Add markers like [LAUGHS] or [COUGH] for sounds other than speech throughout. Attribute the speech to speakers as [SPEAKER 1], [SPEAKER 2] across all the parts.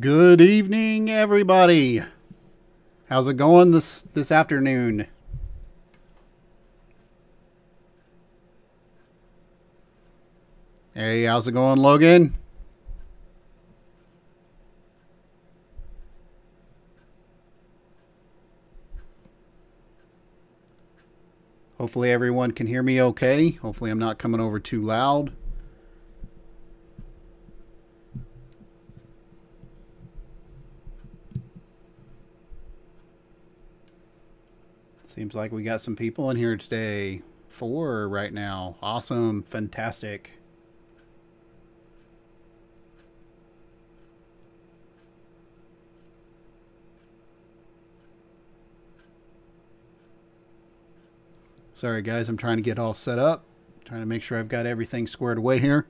[SPEAKER 1] Good evening, everybody. How's it going this this afternoon? Hey, how's it going, Logan? Hopefully everyone can hear me okay. Hopefully I'm not coming over too loud. Seems like we got some people in here today. Four right now. Awesome. Fantastic. Sorry, guys. I'm trying to get all set up. Trying to make sure I've got everything squared away here.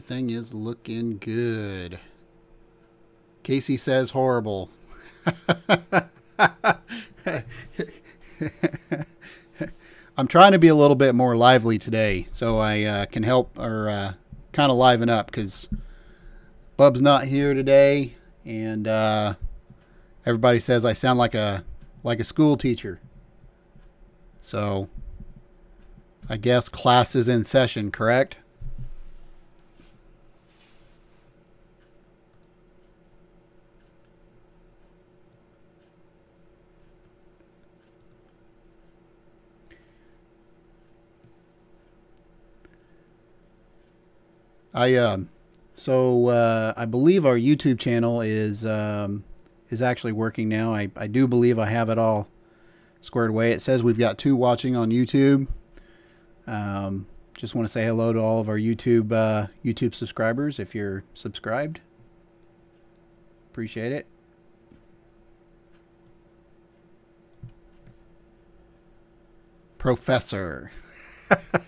[SPEAKER 1] Everything is looking good. Casey says horrible. [LAUGHS] I'm trying to be a little bit more lively today so I uh, can help or uh, kind of liven up because Bub's not here today and uh, everybody says I sound like a like a school teacher. So I guess class is in session, correct? I um, so uh, I believe our YouTube channel is um, is actually working now. I, I do believe I have it all squared away. It says we've got two watching on YouTube. Um, just want to say hello to all of our YouTube uh, YouTube subscribers. If you're subscribed, appreciate it. Professor. [LAUGHS]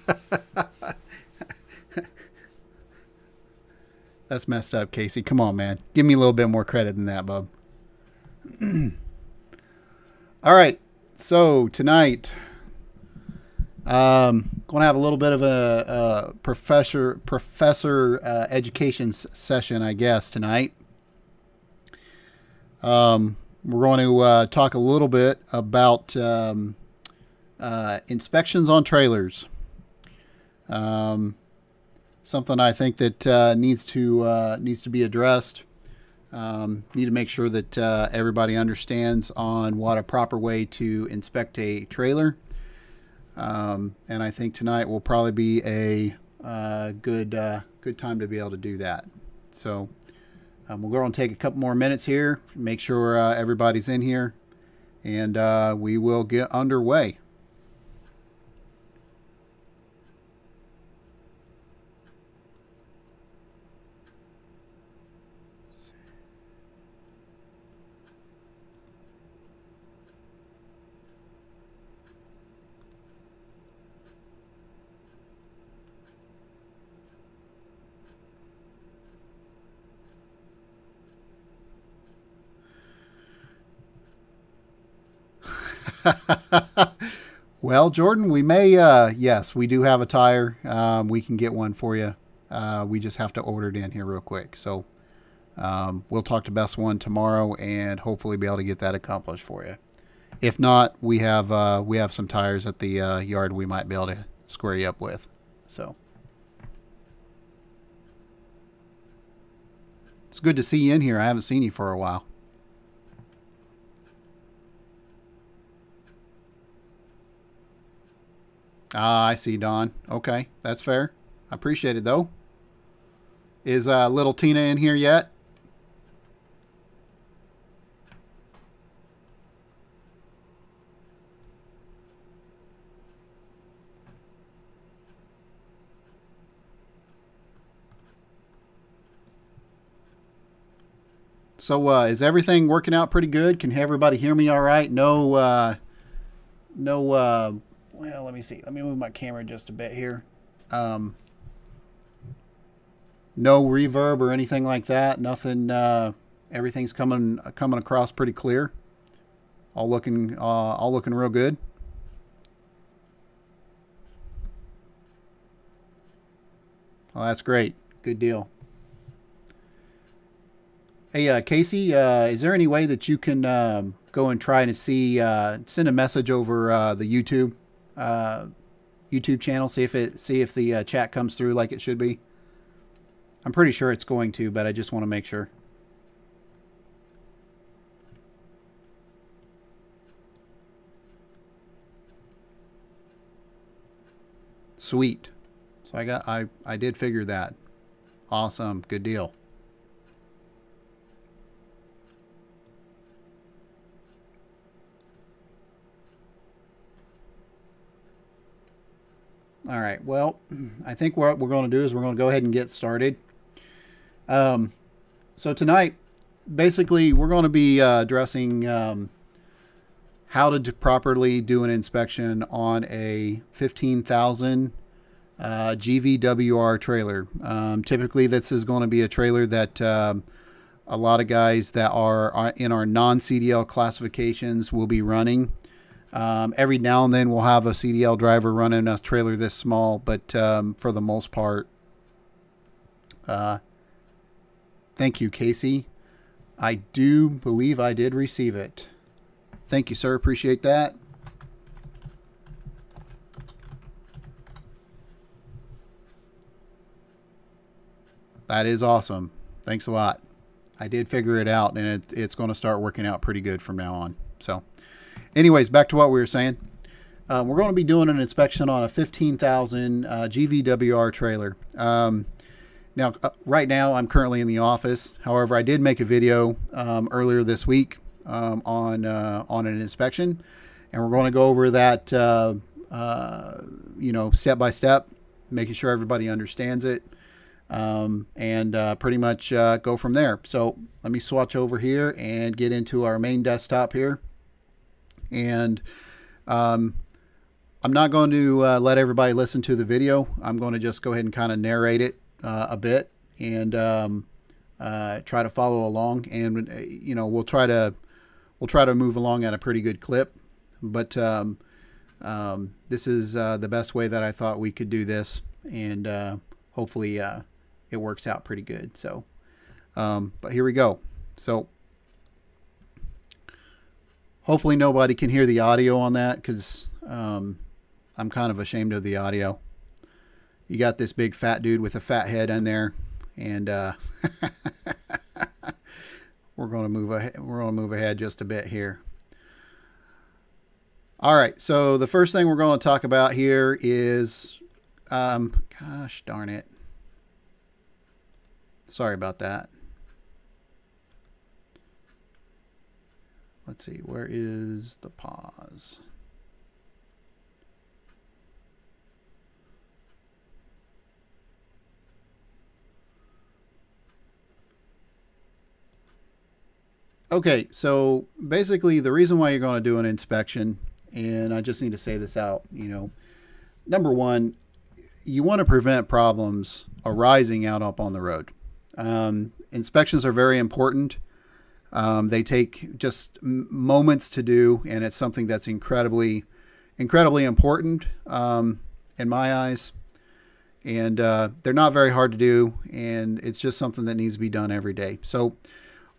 [SPEAKER 1] That's messed up, Casey. Come on, man. Give me a little bit more credit than that, bub. [CLEARS THROAT] All right. So tonight, um, going to have a little bit of a, a professor professor uh, education session, I guess, tonight. Um, we're going to uh, talk a little bit about um, uh, inspections on trailers. Um, something I think that uh, needs to uh, needs to be addressed. Um, need to make sure that uh, everybody understands on what a proper way to inspect a trailer. Um, and I think tonight will probably be a uh, good uh, good time to be able to do that. So um, we'll go and take a couple more minutes here, make sure uh, everybody's in here, and we will get underway. [LAUGHS] well, Jordan, we may, uh, yes, we do have a tire. Um, we can get one for you. Uh, we just have to order it in here real quick. So um, we'll talk to Best One tomorrow and hopefully be able to get that accomplished for you. If not, we have uh, we have some tires at the uh, yard we might be able to square you up with. So it's good to see you in here. I haven't seen you for a while. Ah, I see, Don. Okay, that's fair. I appreciate it, though. Is uh, little Tina in here yet? So uh, is everything working out pretty good? Can everybody hear me all right? No, uh, no uh, well, let me see. Let me move my camera just a bit here. Um, no reverb or anything like that. Nothing. Uh, everything's coming coming across pretty clear. All looking uh, all looking real good. Well, that's great. Good deal. Hey, uh, Casey, uh, is there any way that you can um, go and try to see, uh, send a message over uh, the YouTube uh, YouTube channel, see if it, see if the uh, chat comes through like it should be? I'm pretty sure it's going to, but I just want to make sure. Sweet. So I got I I did figure that. Awesome. Good deal. All right. Well, [CLEARS THROAT] I think what we're going to do is we're going to go ahead and get started. Um, so tonight, basically, we're going to be uh, addressing um, how to properly do an inspection on a 15,000 uh, GVWR trailer. Um, typically, this is going to be a trailer that um, a lot of guys that are, are in our non-CDL classifications will be running. Um, every now and then we'll have a CDL driver running a trailer this small, but um, for the most part, uh, thank you, Casey. I do believe I did receive it. Thank you, sir. Appreciate that. That is awesome. Thanks a lot. I did figure it out, and it, it's going to start working out pretty good from now on. So anyways, back to what we were saying. Um, we're going to be doing an inspection on a 15,000 uh, GVWR trailer. Um, now, uh, right now, I'm currently in the office. However, I did make a video um, earlier this week um, on uh, on an inspection, and we're going to go over that, uh, uh, you know, step by step, making sure everybody understands it, um, and uh, pretty much go from there. So let me swatch over here and get into our main desktop here. And um, I'm not going to uh, let everybody listen to the video. I'm going to just go ahead and kind of narrate it uh, a bit and um, uh, try to follow along. And uh, you know, we'll try to we'll try to move along at a pretty good clip. But um, um this is uh, the best way that I thought we could do this, and uh, hopefully it works out pretty good. So, um, but here we go. So Hopefully nobody can hear the audio on that because um, I'm kind of ashamed of the audio. You got this big fat dude with a fat head in there, and uh, [LAUGHS] we're going to move ahead. We're going to move ahead just a bit here. All right, so the first thing we're going to talk about here is, um, gosh darn it. Sorry about that. Let's see, where is the pause? Okay, so basically the reason why you're going to do an inspection, and I just need to say this out, you know, number one, you want to prevent problems arising out up on the road. Um, inspections are very important. Um, they take just moments to do, and it's something that's incredibly, incredibly important um, in my eyes. And uh, they're not very hard to do, and it's just something that needs to be done every day. So,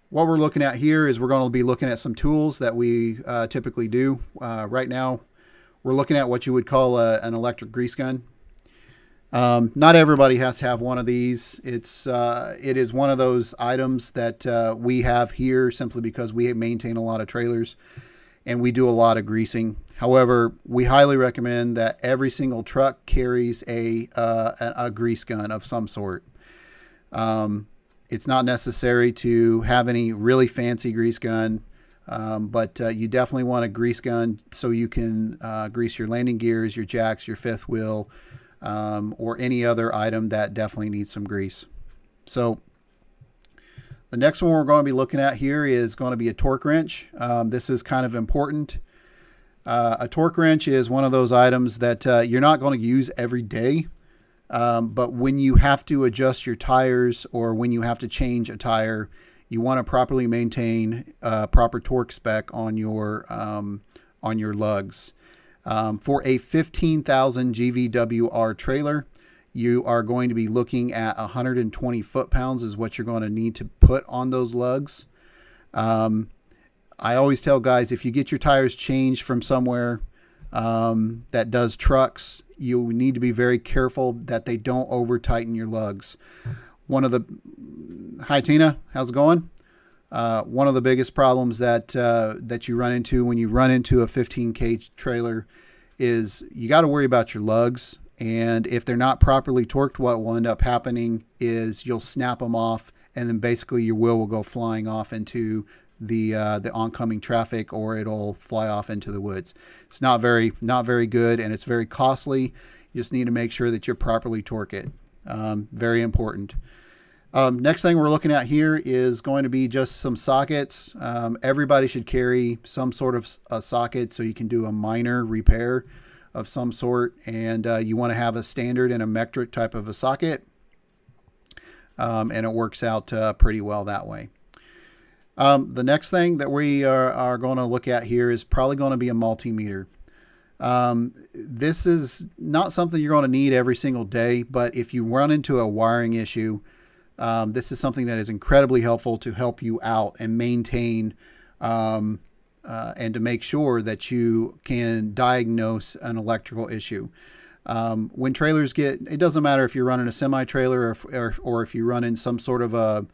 [SPEAKER 1] what we're looking at here is we're going to be looking at some tools that we uh, typically do. Uh, right now, we're looking at what you would call a, an electric grease gun. Um, not everybody has to have one of these. It's uh, it is one of those items that uh, we have here simply because we maintain a lot of trailers and we do a lot of greasing. However, we highly recommend that every single truck carries a uh, a, grease gun of some sort. Um, it's not necessary to have any really fancy grease gun, um, but uh, you definitely want a grease gun so you can uh, grease your landing gears, your jacks, your fifth wheel um, or any other item that definitely needs some grease. So the next one we're going to be looking at here is going to be a torque wrench. Um, this is kind of important. Uh, a torque wrench is one of those items that uh, you're not going to use every day. Um, but when you have to adjust your tires or when you have to change a tire, you want to properly maintain uh, proper torque spec on your um, on your lugs. Um, for a 15,000 GVWR trailer, you are going to be looking at 120 foot pounds is what you're going to need to put on those lugs. Um, I always tell guys if you get your tires changed from somewhere um, that does trucks, you need to be very careful that they don't over tighten your lugs. One of the hi Tina, how's it going? Uh, one of the biggest problems that uh, that you run into when you run into a 15k trailer is you got to worry about your lugs, and if they're not properly torqued, what will end up happening is you'll snap them off, and then basically your wheel will go flying off into the uh, the oncoming traffic, or it'll fly off into the woods. It's not very not very good, and it's very costly. You just need to make sure that you're properly torque it. Um, very important. Um, next thing we're looking at here is going to be just some sockets. Um, everybody should carry some sort of a socket so you can do a minor repair of some sort. And uh, you want to have a standard and a metric type of a socket. Um, and it works out uh, pretty well that way. Um, the next thing that we are, are going to look at here is probably going to be a multimeter. Um, this is not something you're going to need every single day, but if you run into a wiring issue, um, this is something that is incredibly helpful to help you out and maintain um, uh, and to make sure that you can diagnose an electrical issue. Um, when trailers get, it doesn't matter if you're running a semi trailer or, if, or, or if you run in some sort of a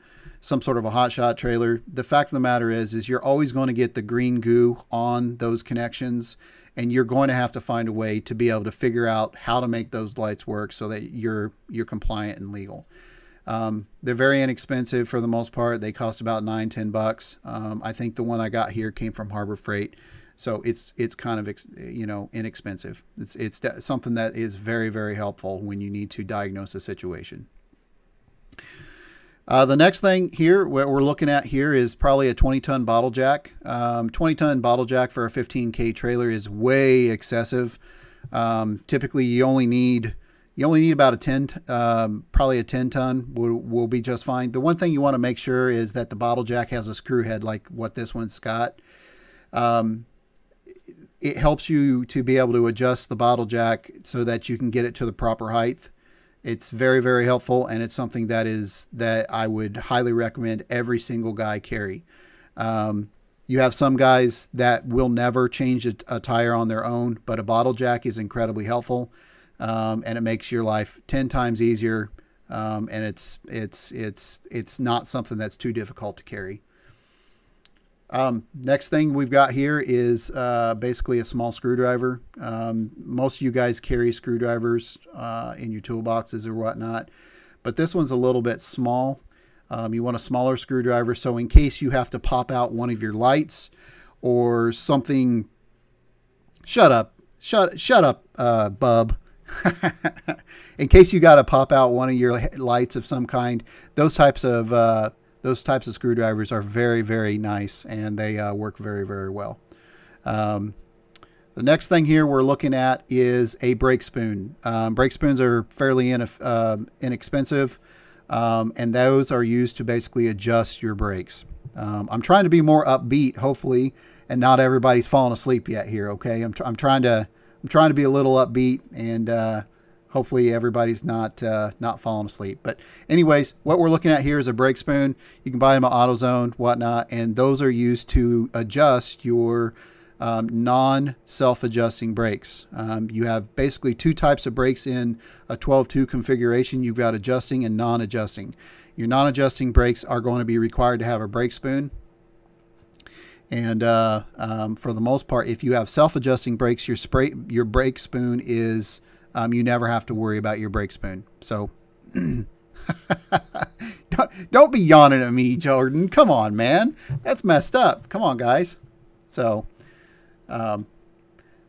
[SPEAKER 1] some sort of a hotshot trailer. The fact of the matter is, is you're always going to get the green goo on those connections, and you're going to have to find a way to be able to figure out how to make those lights work so that you're you're compliant and legal. Um, they're very inexpensive for the most part. They cost about nine, ten bucks. Um, I think the one I got here came from Harbor Freight, so it's it's kind of you know inexpensive. It's it's something that is very very helpful when you need to diagnose a situation. Uh, the next thing here, what we're looking at here is probably a 20 ton bottle jack. Um, 20 ton bottle jack for a 15K trailer is way excessive. Um, typically, you only need you only need about a 10, um, probably a 10 ton will, will be just fine. The one thing you want to make sure is that the bottle jack has a screw head like what this one's got. Um, it helps you to be able to adjust the bottle jack so that you can get it to the proper height. It's very, very helpful, and it's something that is that I would highly recommend every single guy carry. Um, you have some guys that will never change a, a, tire on their own, but a bottle jack is incredibly helpful um, and it makes your life 10 times easier. Um, and it's it's it's it's not something that's too difficult to carry. Um, next thing we've got here is uh, basically a small screwdriver. Um, most of you guys carry screwdrivers uh, in your toolboxes or whatnot, but this one's a little bit small. Um, you want a smaller screwdriver, so in case you have to pop out one of your lights or something, shut up, shut shut up, uh, bub. [LAUGHS] in case you got to pop out one of your lights of some kind, those types of uh, those types of screwdrivers are very very nice and they uh, work very very well. Um, the next thing here we're looking at is a brake spoon. Um, brake spoons are fairly uh, inexpensive, um, and those are used to basically adjust your brakes. Um, I'm trying to be more upbeat, hopefully, and not everybody's fallen asleep yet here. Okay, I'm, tr I'm trying to I'm trying to be a little upbeat and uh, hopefully everybody's not uh, not falling asleep. But anyways, what we're looking at here is a brake spoon. You can buy them at AutoZone, whatnot, and those are used to adjust your um, non-self-adjusting brakes. Um, you have basically two types of brakes in a 12-2 configuration. You've got adjusting and non-adjusting. Your non-adjusting brakes are going to be required to have a brake spoon. And uh, um, for the most part, if you have self-adjusting brakes, your spray, your brake spoon is um, you never have to worry about your brake spoon. So [LAUGHS] don't, don't be yawning at me, Jordan. Come on, man, that's messed up. Come on, guys. So um,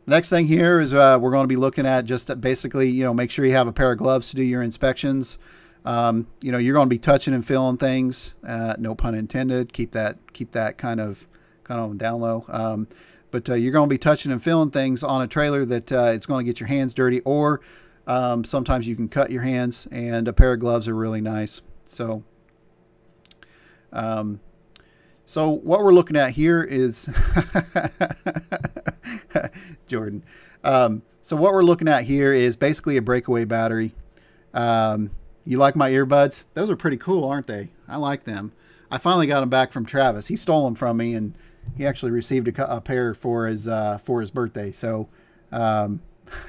[SPEAKER 1] next thing here is uh, we're going to be looking at just basically, you know, make sure you have a pair of gloves to do your inspections. Um, you know, you're going to be touching and feeling things. Uh, no pun intended. Keep that keep that kind of kind of down low. Um, but uh, you're going to be touching and feeling things on a trailer that uh, it's going to get your hands dirty or Um, sometimes you can cut your hands, and a pair of gloves are really nice. So, um, so what we're looking at here is [LAUGHS] Jordan. Um, so what we're looking at here is basically a breakaway battery. Um, you like my earbuds? Those are pretty cool, aren't they? I like them. I finally got them back from Travis. He stole them from me, and he actually received a, a pair for his uh, for his birthday. So, um, [LAUGHS]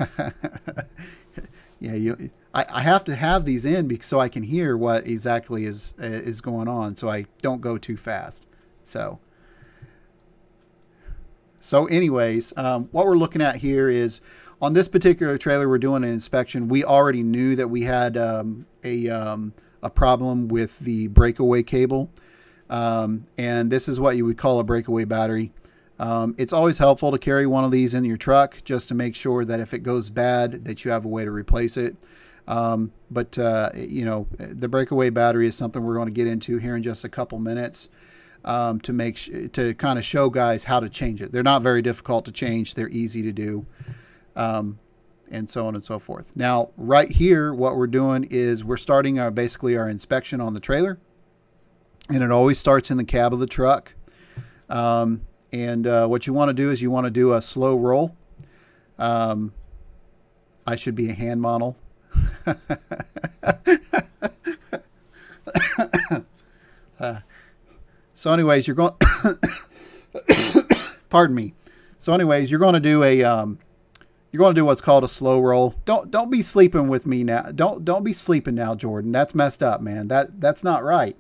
[SPEAKER 1] yeah, you. I, I have to have these in so I can hear what exactly is is going on, so I don't go too fast. So, so anyways, um, what we're looking at here is on this particular trailer, we're doing an inspection. We already knew that we had um, a um, a problem with the breakaway cable. Um, and this is what you would call a breakaway battery. Um, it's always helpful to carry one of these in your truck just to make sure that if it goes bad that you have a way to replace it. Um, but uh, you know the breakaway battery is something we're going to get into here in just a couple minutes um, to make to kind of show guys how to change it. They're not very difficult to change. They're easy to do, um, and so on and so forth. Now, right here, what we're doing is we're starting our basically our inspection on the trailer and it always starts in the cab of the truck. Um, and uh, what you want to do is you want to do a slow roll. Um, I should be a hand model. [LAUGHS] uh, so, anyways, you're going. [COUGHS] pardon me. So, anyways, you're going to do a. Um, you're going to do what's called a slow roll. Don't don't be sleeping with me now. Don't don't be sleeping now, Jordan. That's messed up, man. That that's not right.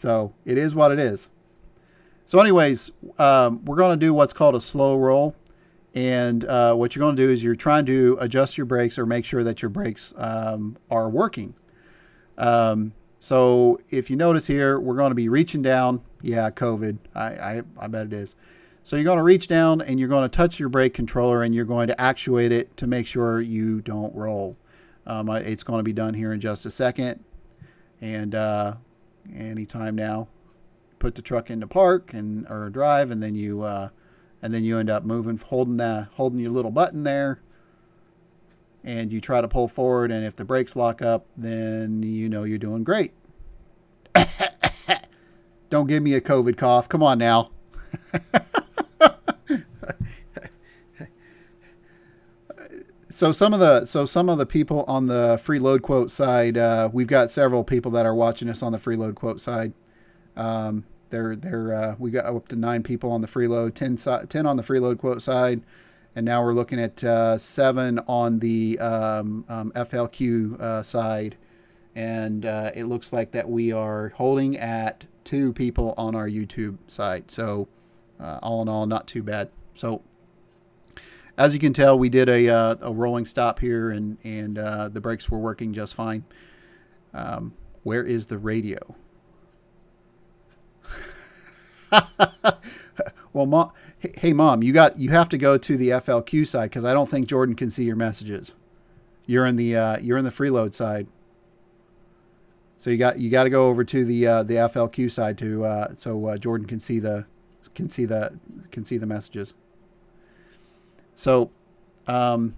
[SPEAKER 1] So it is what it is. So anyways, um, we're going to do what's called a slow roll. And uh, what you're going to do is you're trying to adjust your brakes or make sure that your brakes um, are working. Um, so if you notice here, we're going to be reaching down. Yeah, COVID. I, I, I bet it is. So you're going to reach down and you're going to touch your brake controller and you're going to actuate it to make sure you don't roll. Um, it's going to be done here in just a second. And uh, anytime now. Put the truck into park and or drive, and then you uh, and then you end up moving, holding the holding your little button there, and you try to pull forward. And if the brakes lock up, then you know you're doing great. [COUGHS] Don't give me a COVID cough. Come on now. [LAUGHS] so some of the so some of the people on the free load quote side, uh, we've got several people that are watching us on the free load quote side. Um, they're they're uh, we got up to nine people on the freeload, 10, 10 on the freeload quote side, and now we're looking at uh, seven on the um, um, FLQ uh, side, and uh, it looks like that we are holding at two people on our YouTube side. So uh, all in all, not too bad. So as you can tell, we did a, uh, a rolling stop here and, and uh, the brakes were working just fine. Um, where is the radio? [LAUGHS] well, mom, hey, mom, you got you have to go to the FLQ side because I don't think Jordan can see your messages. You're in the uh, you're in the freeload side, so you got you got to go over to the uh, the FLQ side to uh, so uh, Jordan can see the can see the can see the messages. So, um,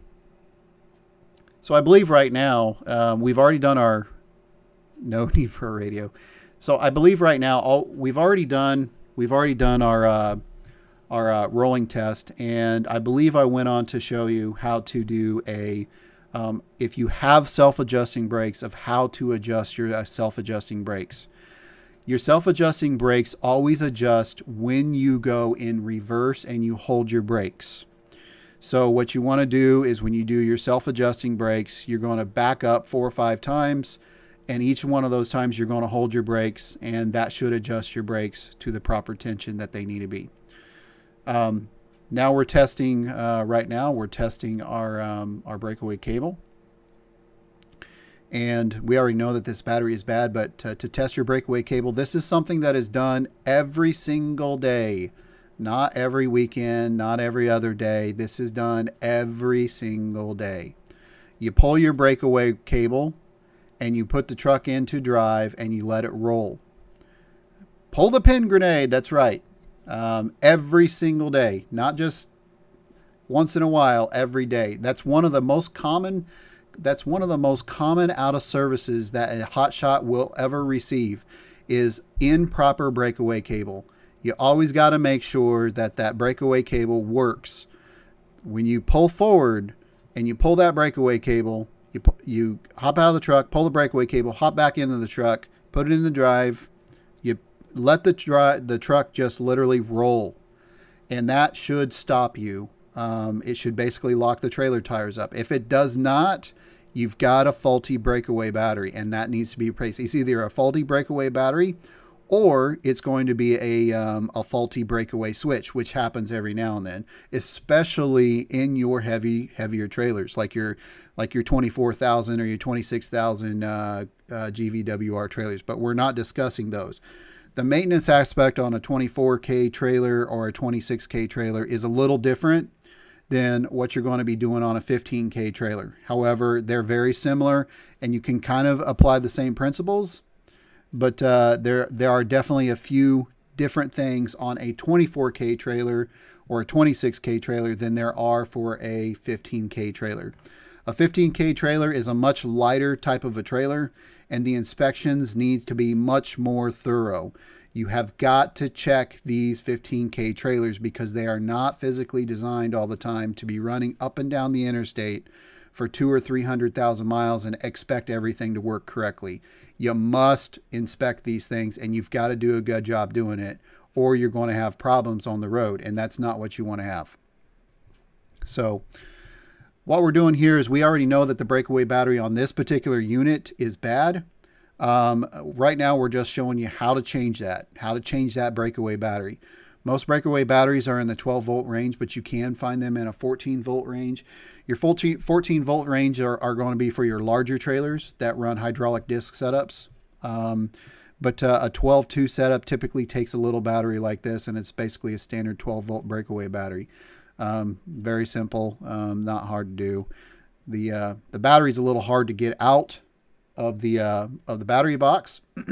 [SPEAKER 1] so I believe right now um, we've already done our no [LAUGHS] need for a radio. So I believe right now all we've already done we've already done our uh, our uh, rolling test, and I believe I went on to show you how to do a um, if you have self-adjusting brakes of how to adjust your uh, self-adjusting brakes. Your self-adjusting brakes always adjust when you go in reverse and you hold your brakes. So what you want to do is when you do your self-adjusting brakes, you're going to back up four or five times, and each one of those times you're going to hold your brakes, and that should adjust your brakes to the proper tension that they need to be. Um, now we're testing, uh, right now, we're testing our, um, our breakaway cable. And we already know that this battery is bad, but to test your breakaway cable, this is something that is done every single day not every weekend, not every other day. This is done every single day. You pull your breakaway cable and you put the truck into drive and you let it roll. Pull the pin grenade, that's right. Um, every single day, not just once in a while, every day. That's one of the most common that's one of the most common out of services that a hotshot will ever receive is improper breakaway cable. You always got to make sure that that breakaway cable works. When you pull forward and you pull that breakaway cable, you you hop out of the truck, pull the breakaway cable, hop back into the truck, put it in the drive. You let the dri- the truck just literally roll, and that should stop you. Um, it should basically lock the trailer tires up. If it does not, you've got a faulty breakaway battery, and that needs to be replaced. It's either a faulty breakaway battery or it's going to be a, um, a faulty breakaway switch, which happens every now and then, especially in your heavy heavier trailers, like your like your 24,000 or your 26,000 uh, uh, GVWR trailers. But we're not discussing those. The maintenance aspect on a 24K trailer or a 26K trailer is a little different than what you're going to be doing on a 15K trailer. However, they're very similar and you can kind of apply the same principles but uh, there there are definitely a few different things on a 24k trailer or a 26k trailer than there are for a 15k trailer. A 15k trailer is a much lighter type of a trailer, and the inspections need to be much more thorough. You have got to check these 15k trailers because they are not physically designed all the time to be running up and down the interstate for two or three hundred thousand miles and expect everything to work correctly. You must inspect these things and you've got to do a good job doing it, or you're going to have problems on the road, and that's not what you want to have. So, what we're doing here is we already know that the breakaway battery on this particular unit is bad. Um, right now, we're just showing you how to change that, how to change that breakaway battery. Most breakaway batteries are in the 12 volt range, but you can find them in a 14 volt range. Your 14, 14 volt range are, are going to be for your larger trailers that run hydraulic disc setups. Um, but uh, a 12-2 setup typically takes a little battery like this, and it's basically a standard 12 volt breakaway battery. Um, very simple, um, not hard to do. The uh, the battery's a little hard to get out of the uh, of the battery box, [CLEARS THROAT]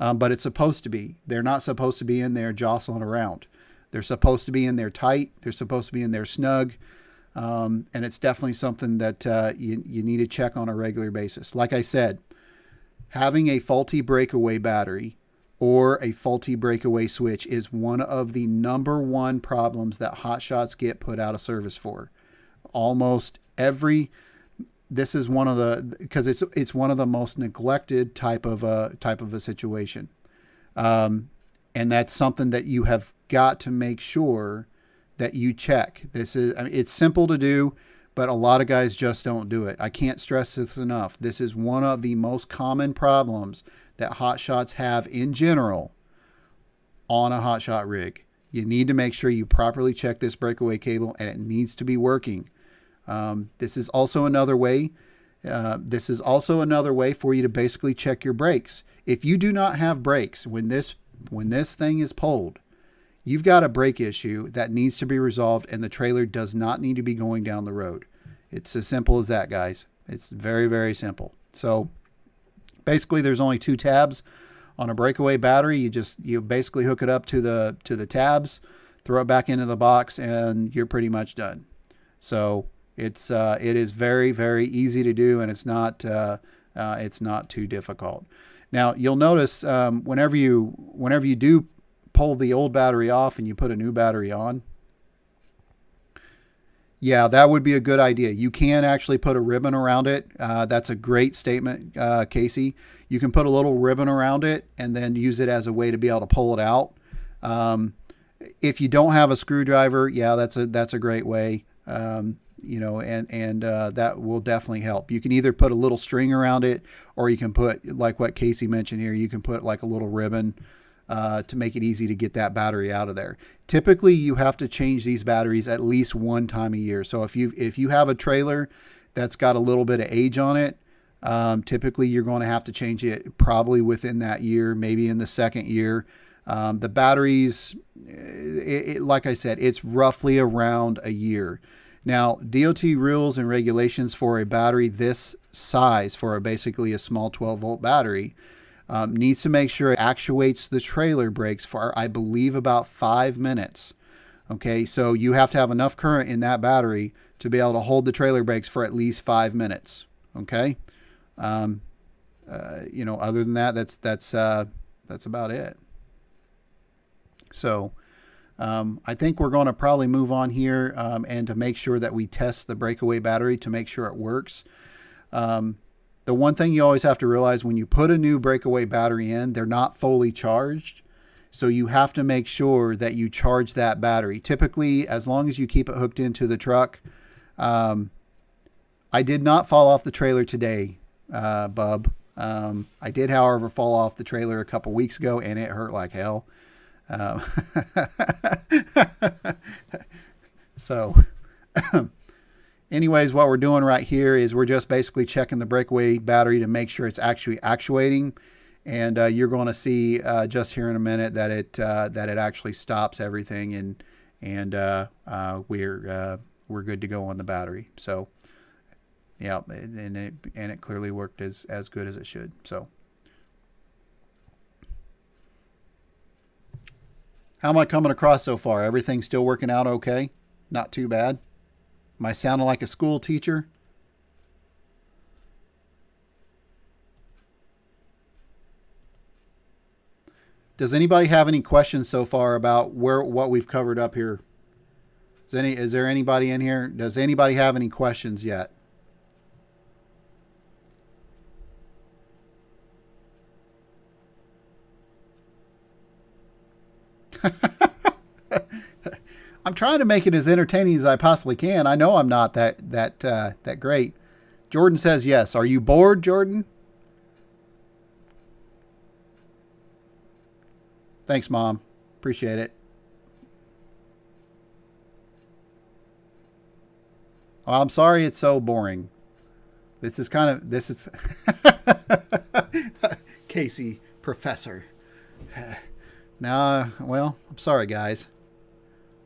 [SPEAKER 1] um, but it's supposed to be. They're not supposed to be in there jostling around. They're supposed to be in there tight. They're supposed to be in there snug. Um, and it's definitely something that uh, you, you need to check on a regular basis. Like I said, having a faulty breakaway battery or a faulty breakaway switch is one of the number one problems that hotshots get put out of service for. Almost every this is one of the because it's it's one of the most neglected type of a type of a situation, um, and that's something that you have got to make sure that you check. This is I mean, it's simple to do, but a lot of guys just don't do it. I can't stress this enough. This is one of the most common problems that hot shots have in general on a hot shot rig. You need to make sure you properly check this breakaway cable and it needs to be working. Um, this is also another way. Uh, this is also another way for you to basically check your brakes. If you do not have brakes when this when this thing is pulled, You've got a brake issue that needs to be resolved, and the trailer does not need to be going down the road. It's as simple as that, guys. It's very, very simple. So basically, there's only two tabs on a breakaway battery. You just you basically hook it up to the to the tabs, throw it back into the box, and you're pretty much done. So it's uh, it is very, very easy to do, and it's not uh, uh, it's not too difficult. Now you'll notice um, whenever you whenever you do pull the old battery off and you put a new battery on, yeah, that would be a good idea. You can actually put a ribbon around it. Uh, that's a great statement, uh, Casey. You can put a little ribbon around it and then use it as a way to be able to pull it out. Um, if you don't have a screwdriver, yeah, that's a that's a great way. Um, you know, and and uh, that will definitely help. You can either put a little string around it, or you can put like what Casey mentioned here. You can put like a little ribbon uh, to make it easy to get that battery out of there. Typically, you have to change these batteries at least one time a year. So if you if you have a trailer that's got a little bit of age on it, um, typically you're going to have to change it probably within that year, maybe in the second year. Um, the batteries, it, it, like I said, it's roughly around a year. Now, DOT rules and regulations for a battery this size, for a, basically a small 12 volt battery, um, needs to make sure it actuates the trailer brakes for, I believe, about five minutes. Okay, so you have to have enough current in that battery to be able to hold the trailer brakes for at least five minutes. Okay. Um, uh, you know, other than that, that's that's uh, that's about it. So um, I think we're going to probably move on here um, and to make sure that we test the breakaway battery to make sure it works. Um, the one thing you always have to realize when you put a new breakaway battery in, they're not fully charged. So you have to make sure that you charge that battery. Typically, as long as you keep it hooked into the truck. Um, I did not fall off the trailer today, uh, Bub. Um, I did, however, fall off the trailer a couple weeks ago, and it hurt like hell. Um, [LAUGHS] so, [CLEARS THROAT] [COUGHS] anyways, what we're doing right here is we're just basically checking the breakaway battery to make sure it's actually actuating. And uh, you're going to see uh, just here in a minute that it uh, that it actually stops everything, and and uh, uh, we're uh, we're good to go on the battery. So, yeah, and it and it clearly worked as as good as it should. So. How am I coming across so far? Everything still working out okay? Not too bad? Am I sounding like a school teacher? Does anybody have any questions so far about where what we've covered up here? Is any is there anybody in here? Does anybody have any questions yet? [LAUGHS] I'm trying to make it as entertaining as I possibly can. I know I'm not that that uh, that great. Jordan says yes. Are you bored, Jordan? Thanks, Mom. Appreciate it. Oh, I'm sorry it's so boring. This is kind of this is [LAUGHS] Casey, professor. [SIGHS] Nah, well, I'm sorry, guys.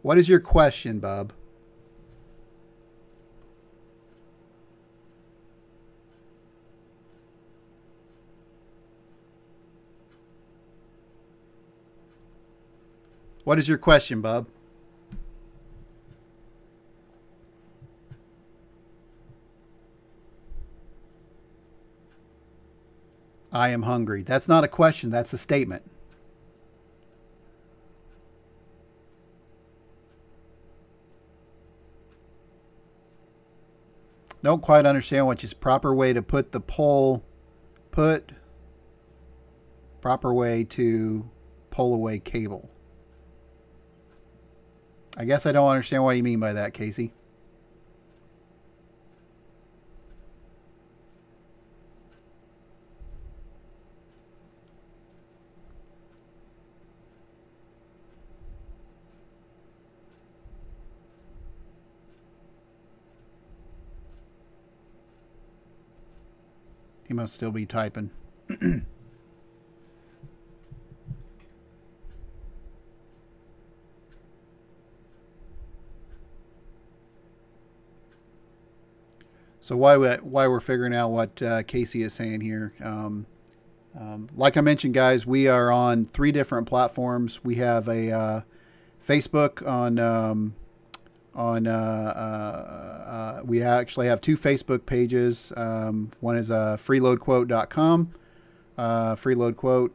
[SPEAKER 1] What is your question, Bub? What is your question, Bub? I am hungry. That's not a question, that's a statement. Don't quite understand which is proper way to put the pole, put proper way to pull away cable. I guess I don't understand what you mean by that, Casey. Must still be typing. [CLEARS THROAT] so why we, why we're figuring out what uh, Casey is saying here. Um, um, like I mentioned, guys, we are on three different platforms. We have a uh, Facebook on um, on uh, uh, uh, we actually have two Facebook pages. Um, one is uh, freeloadquote.com, uh,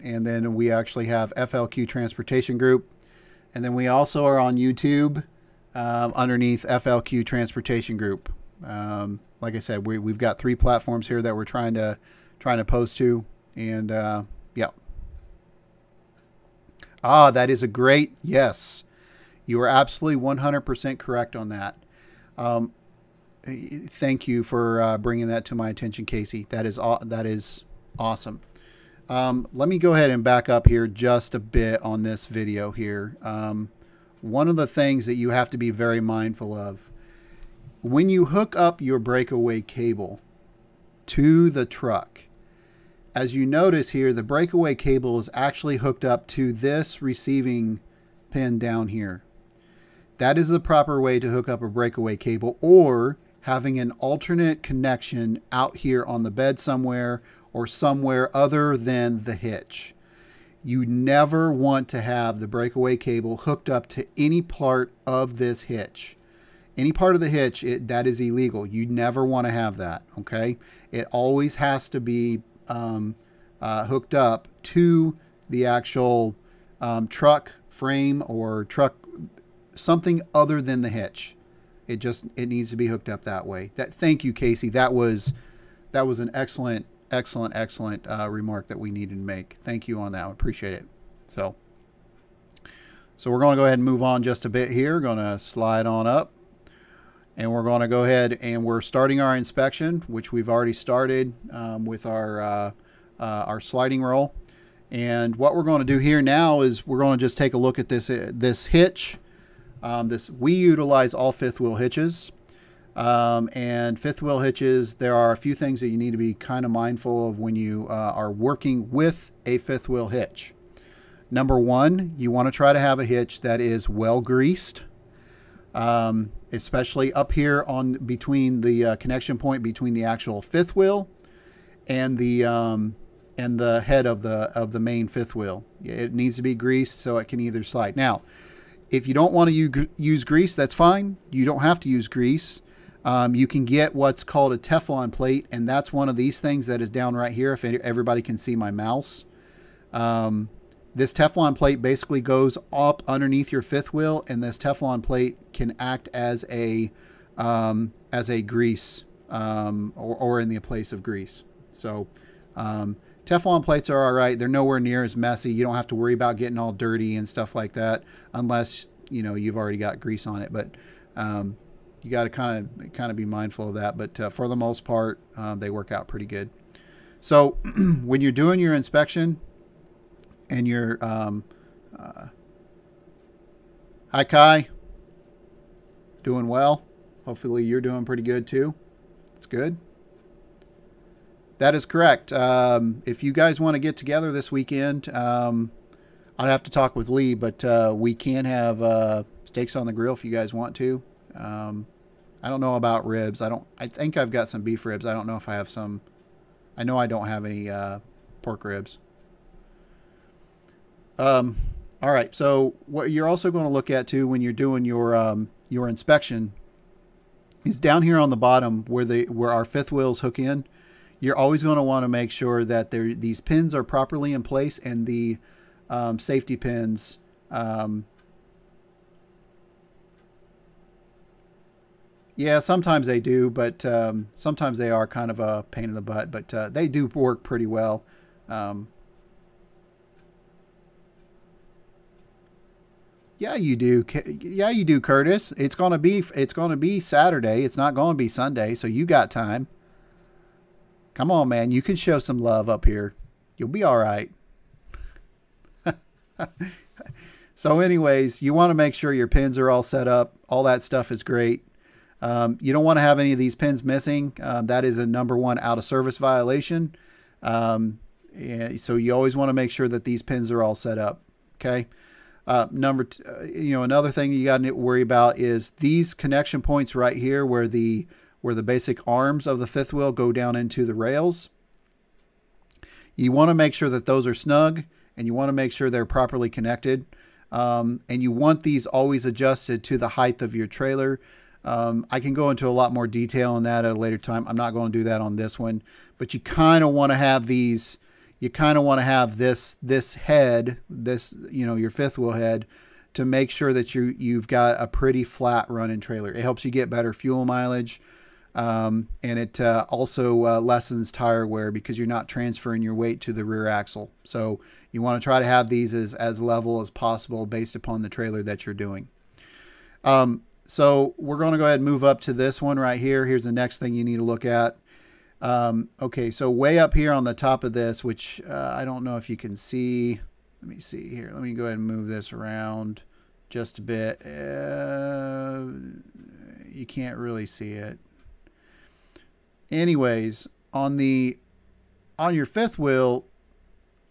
[SPEAKER 1] and then we actually have FLQ Transportation Group, and then we also are on YouTube um, underneath FLQ Transportation Group. Um, like I said, we, we've got three platforms here that we're trying to trying to post to, and uh, yeah. Ah, that is a great yes. You are absolutely 100% correct on that. Um, thank you for uh, bringing that to my attention, Casey. That is that is awesome. Um, let me go ahead and back up here just a bit on this video here. Um, one of the things that you have to be very mindful of when you hook up your breakaway cable to the truck, as you notice here, the breakaway cable is actually hooked up to this receiving pin down here. That is the proper way to hook up a breakaway cable or having an alternate connection out here on the bed somewhere or somewhere other than the hitch. You never want to have the breakaway cable hooked up to any part of this hitch. any part of the hitch, it, that is illegal. You never want to have that. Okay, it always has to be um, uh, hooked up to the actual um, truck frame or truck something other than the hitch. It just it needs to be hooked up that way. That thank you, Casey. That was that was an excellent, excellent, excellent uh, remark that we needed to make. Thank you on that. I appreciate it. So. So we're going to go ahead and move on just a bit here. Going to slide on up. And we're going to go ahead and we're starting our inspection, which we've already started um, with our, uh, uh, our sliding roll. And what we're going to do here now is we're going to just take a look at this, uh, this hitch. Um, this We utilize all fifth wheel hitches. Um, and fifth wheel hitches, there are a few things that you need to be kind of mindful of when you uh, are working with a fifth wheel hitch. Number one, you want to try to have a hitch that is well greased, um, especially up here on between the uh, connection point between the actual fifth wheel and the um, and the head of the of the main fifth wheel. It needs to be greased so it can either slide. Now, if you don't want to use grease, that's fine. You don't have to use grease. Um, you can get what's called a Teflon plate, and that's one of these things that is down right here. If everybody can see my mouse. Um, this Teflon plate basically goes up underneath your fifth wheel, and this Teflon plate can act as a um, as a grease um, or, or, in the place of grease. So um, Teflon plates are all right. They're nowhere near as messy. You don't have to worry about getting all dirty and stuff like that, unless you know you've already got grease on it. But um, you got to kind of kind of be mindful of that. But uh, for the most part, um, they work out pretty good. So [CLEARS THROAT] when you're doing your inspection, and you're um, uh, hi Kai, doing well. Hopefully you're doing pretty good too. It's good. That is correct. Um, if you guys want to get together this weekend, um, I'd have to talk with Lee, but uh, we can have uh, steaks on the grill if you guys want to. Um, I don't know about ribs. I don't. I think I've got some beef ribs. I don't know if I have some. I know I don't have any uh, pork ribs. Um, all right. So what you're also going to look at too when you're doing your um, your inspection is down here on the bottom where the where our fifth wheels hook in. You're always going to want to make sure that there these pins are properly in place and the um, safety pins. Um, yeah, sometimes they do, but um, sometimes they are kind of a pain in the butt. But uh, they do work pretty well. Um, Yeah, you do. Yeah, you do, Curtis. It's gonna be it's gonna be Saturday. It's not gonna be Sunday, so you got time. Come on, man. You can show some love up here. You'll be all right. [LAUGHS] so, anyways, you want to make sure your pins are all set up. All that stuff is great. Um, you don't want to have any of these pins missing. Um, that is a number one out of service violation. Um, so you always want to make sure that these pins are all set up. Okay. Uh, number, t- uh, you know, another thing you got to worry about is these connection points right here, where the where the basic arms of the fifth wheel go down into the rails. You want to make sure that those are snug, and you want to make sure they're properly connected. Um, and you want these always adjusted to the height of your trailer. Um, I can go into a lot more detail on that at a later time. I'm not going to do that on this one, but you kind of want to have these you kind of want to have this this head, this you know your fifth wheel head, to make sure that you you've got a pretty flat running trailer. It helps you get better fuel mileage, um, and it uh, also uh, lessens tire wear because you're not transferring your weight to the rear axle. So you want to try to have these as as level as possible based upon the trailer that you're doing. Um, so we're going to go ahead and move up to this one right here. Here's the next thing you need to look at. Um, okay, so way up here on the top of this, which uh, I don't know if you can see. Let me see here. Let me go ahead and move this around just a bit. Uh, you can't really see it. Anyways, on the on your fifth wheel,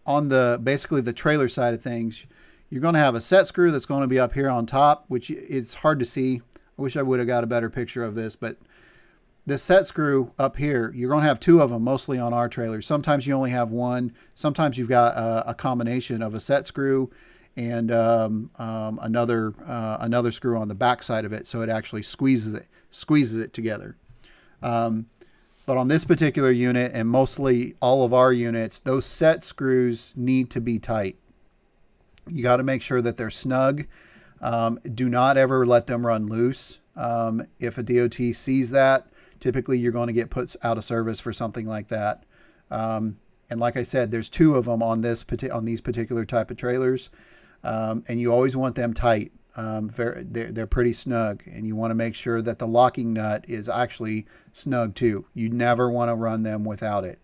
[SPEAKER 1] on the basically the trailer side of things, you're going to have a set screw that's going to be up here on top, which it's hard to see. I wish I would have got a better picture of this, but this set screw up here, you're going to have two of them mostly on our trailers. Sometimes you only have one. Sometimes you've got a, a combination of a set screw and um, um, another uh, another screw on the back side of it, so it actually squeezes it squeezes it together. Um, but on this particular unit, and mostly all of our units, those set screws need to be tight. You got to make sure that they're snug. Um, do not ever let them run loose. Um, if a DOT sees that, typically you're going to get put out of service for something like that. Um, and like I said, there's two of them on this on these particular type of trailers, um, and you always want them tight. Um, very, they're, they're pretty snug, and you want to make sure that the locking nut is actually snug too. You never want to run them without it.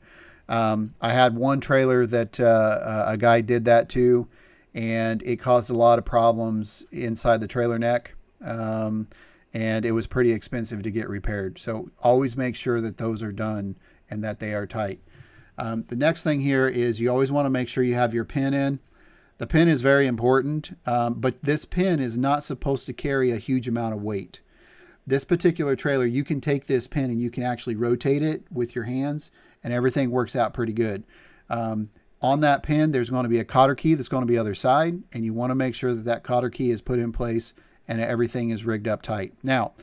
[SPEAKER 1] Um, I had one trailer that uh, a guy did that to, and it caused a lot of problems inside the trailer neck. Um, and it was pretty expensive to get repaired. So always make sure that those are done and that they are tight. Um, the next thing here is you always want to make sure you have your pin in. The pin is very important, um, but this pin is not supposed to carry a huge amount of weight. This particular trailer, you can take this pin and you can actually rotate it with your hands and everything works out pretty good. Um, on that pin, there's going to be a cotter key that's going to be other side, and you want to make sure that that cotter key is put in place and everything is rigged up tight. Now,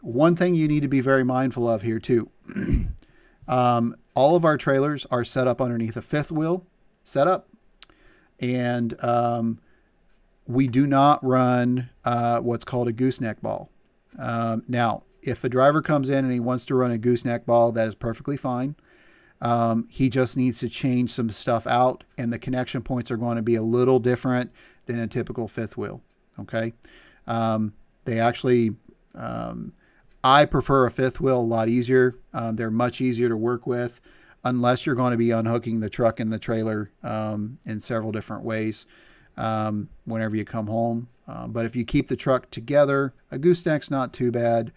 [SPEAKER 1] one thing you need to be very mindful of here too. [CLEARS THROAT] um, all of our trailers are set up underneath a fifth wheel setup, and um, we do not run uh, what's called a gooseneck ball. Um, now, if a driver comes in and he wants to run a gooseneck ball, that is perfectly fine. Um, he just needs to change some stuff out, and the connection points are going to be a little different than a typical fifth wheel. Okay. Um, they actually, um, I prefer a fifth wheel a lot easier. Um, they're much easier to work with unless you're going to be unhooking the truck and the trailer um, in several different ways um, whenever you come home. Uh, but if you keep the truck together, a gooseneck's not too bad.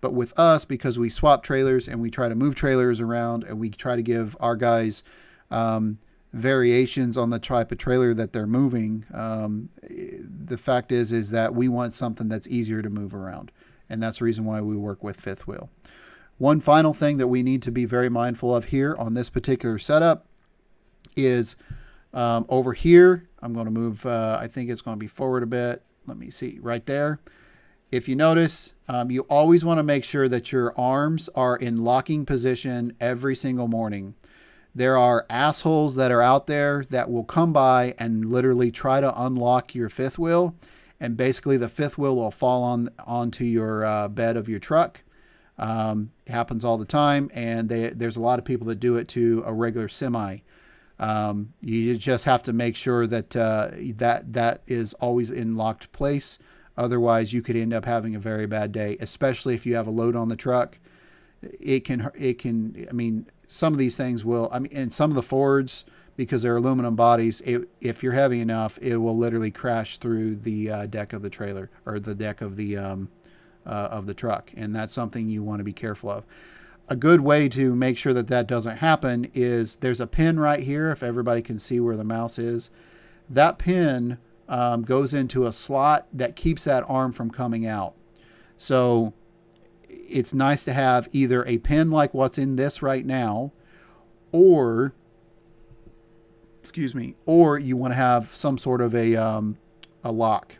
[SPEAKER 1] But with us, because we swap trailers and we try to move trailers around and we try to give our guys um, variations on the type of trailer that they're moving. Um, the fact is, is that we want something that's easier to move around, and that's the reason why we work with fifth wheel. One final thing that we need to be very mindful of here on this particular setup is um, over here. I'm going to move. Uh, I think it's going to be forward a bit. Let me see right there. If you notice, um, you always want to make sure that your arms are in locking position every single morning there are assholes that are out there that will come by and literally try to unlock your fifth wheel and basically the fifth wheel will fall on onto your uh, bed of your truck um, it happens all the time and they, there's a lot of people that do it to a regular semi. Um, you just have to make sure that uh, that that is always in locked place. Otherwise you could end up having a very bad day especially if you have a load on the truck. It can it can i mean some of these things will, I mean, and some of the Fords, because they're aluminum bodies, it, if you're heavy enough, it will literally crash through the uh, deck of the trailer or the deck of the um, uh, of the truck, and that's something you want to be careful of. A good way to make sure that that doesn't happen is there's a pin right here. If everybody can see where the mouse is, that pin um, goes into a slot that keeps that arm from coming out. So it's nice to have either a pin like what's in this right now, or excuse me, or you want to have some sort of a um, a lock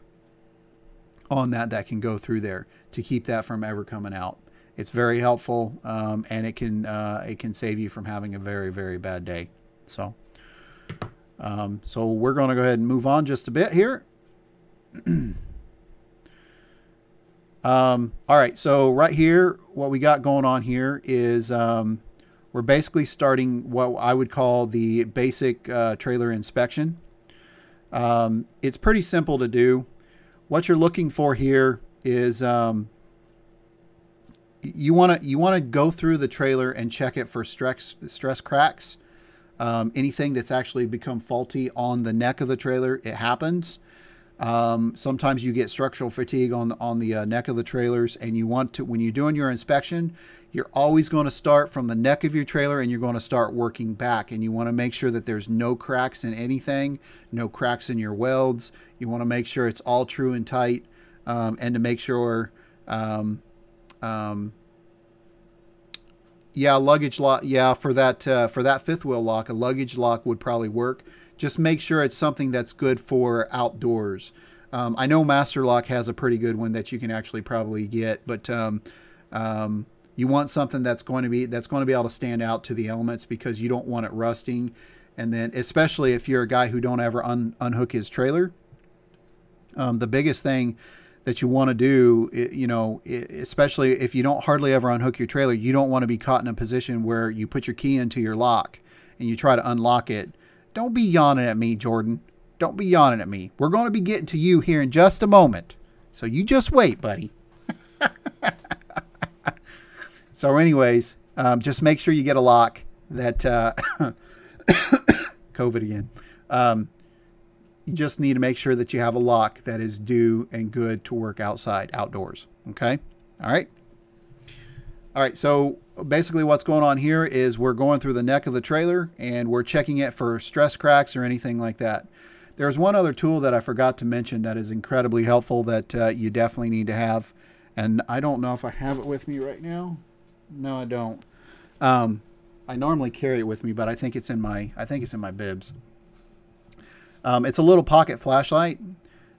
[SPEAKER 1] on that that can go through there to keep that from ever coming out. It's very helpful, um, and it can uh, it can save you from having a very very bad day. So, um, so we're going to go ahead and move on just a bit here. [CLEARS THROAT] Um, all right, so right here, what we got going on here is um, we're basically starting what I would call the basic uh, trailer inspection. Um, it's pretty simple to do. What you're looking for here is um, you want to you want to go through the trailer and check it for stress stress cracks. Um, anything that's actually become faulty on the neck of the trailer, it happens. Um, sometimes you get structural fatigue on the, on the uh, neck of the trailers, and you want to when you're doing your inspection, you're always going to start from the neck of your trailer and you're going to start working back. And you want to make sure that there's no cracks in anything, no cracks in your welds. You want to make sure it's all true and tight, um, and to make sure, um, um, yeah, luggage lock. Yeah, for that uh, for that fifth wheel lock, a luggage lock would probably work just make sure it's something that's good for outdoors. Um, I know Master Lock has a pretty good one that you can actually probably get, but um, um, you want something that's going to be that's going to be able to stand out to the elements because you don't want it rusting. And then, especially if you're a guy who don't ever un- unhook his trailer, um, the biggest thing that you want to do, you know, especially if you don't hardly ever unhook your trailer, you don't want to be caught in a position where you put your key into your lock and you try to unlock it. Don't be yawning at me, Jordan. Don't be yawning at me. We're going to be getting to you here in just a moment. So you just wait, buddy. So, anyways, um, just make sure you get a lock that uh, [COUGHS] COVID again. Um, you just need to make sure that you have a lock that is due and good to work outside, outdoors. Okay. All right. All right. So basically, what's going on here is we're going through the neck of the trailer and we're checking it for stress cracks or anything like that. There's one other tool that I forgot to mention that is incredibly helpful that uh, you definitely need to have. And I don't know if I have it with me right now. No, I don't. Um, I normally carry it with me, but I think it's in my I think it's in my bibs. Um, it's a little pocket flashlight.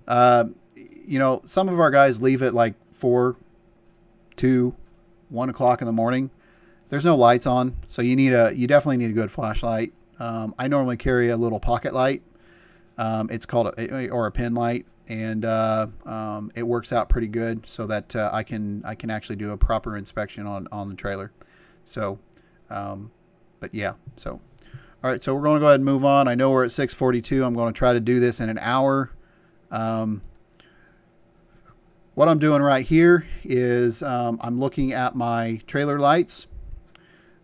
[SPEAKER 1] Uh, you know, some of our guys leave it like four, two, one o'clock in the morning. There's no lights on, so you need a you definitely need a good flashlight. Um, I normally carry a little pocket light. Um, it's called a or a pin light, and uh, um, it works out pretty good so that uh, I can I can actually do a proper inspection on on the trailer. So, um, but yeah, so all right, so we're going to go ahead and move on. I know we're at 642. I'm going to try to do this in an hour. Um, what I'm doing right here is um, I'm looking at my trailer lights.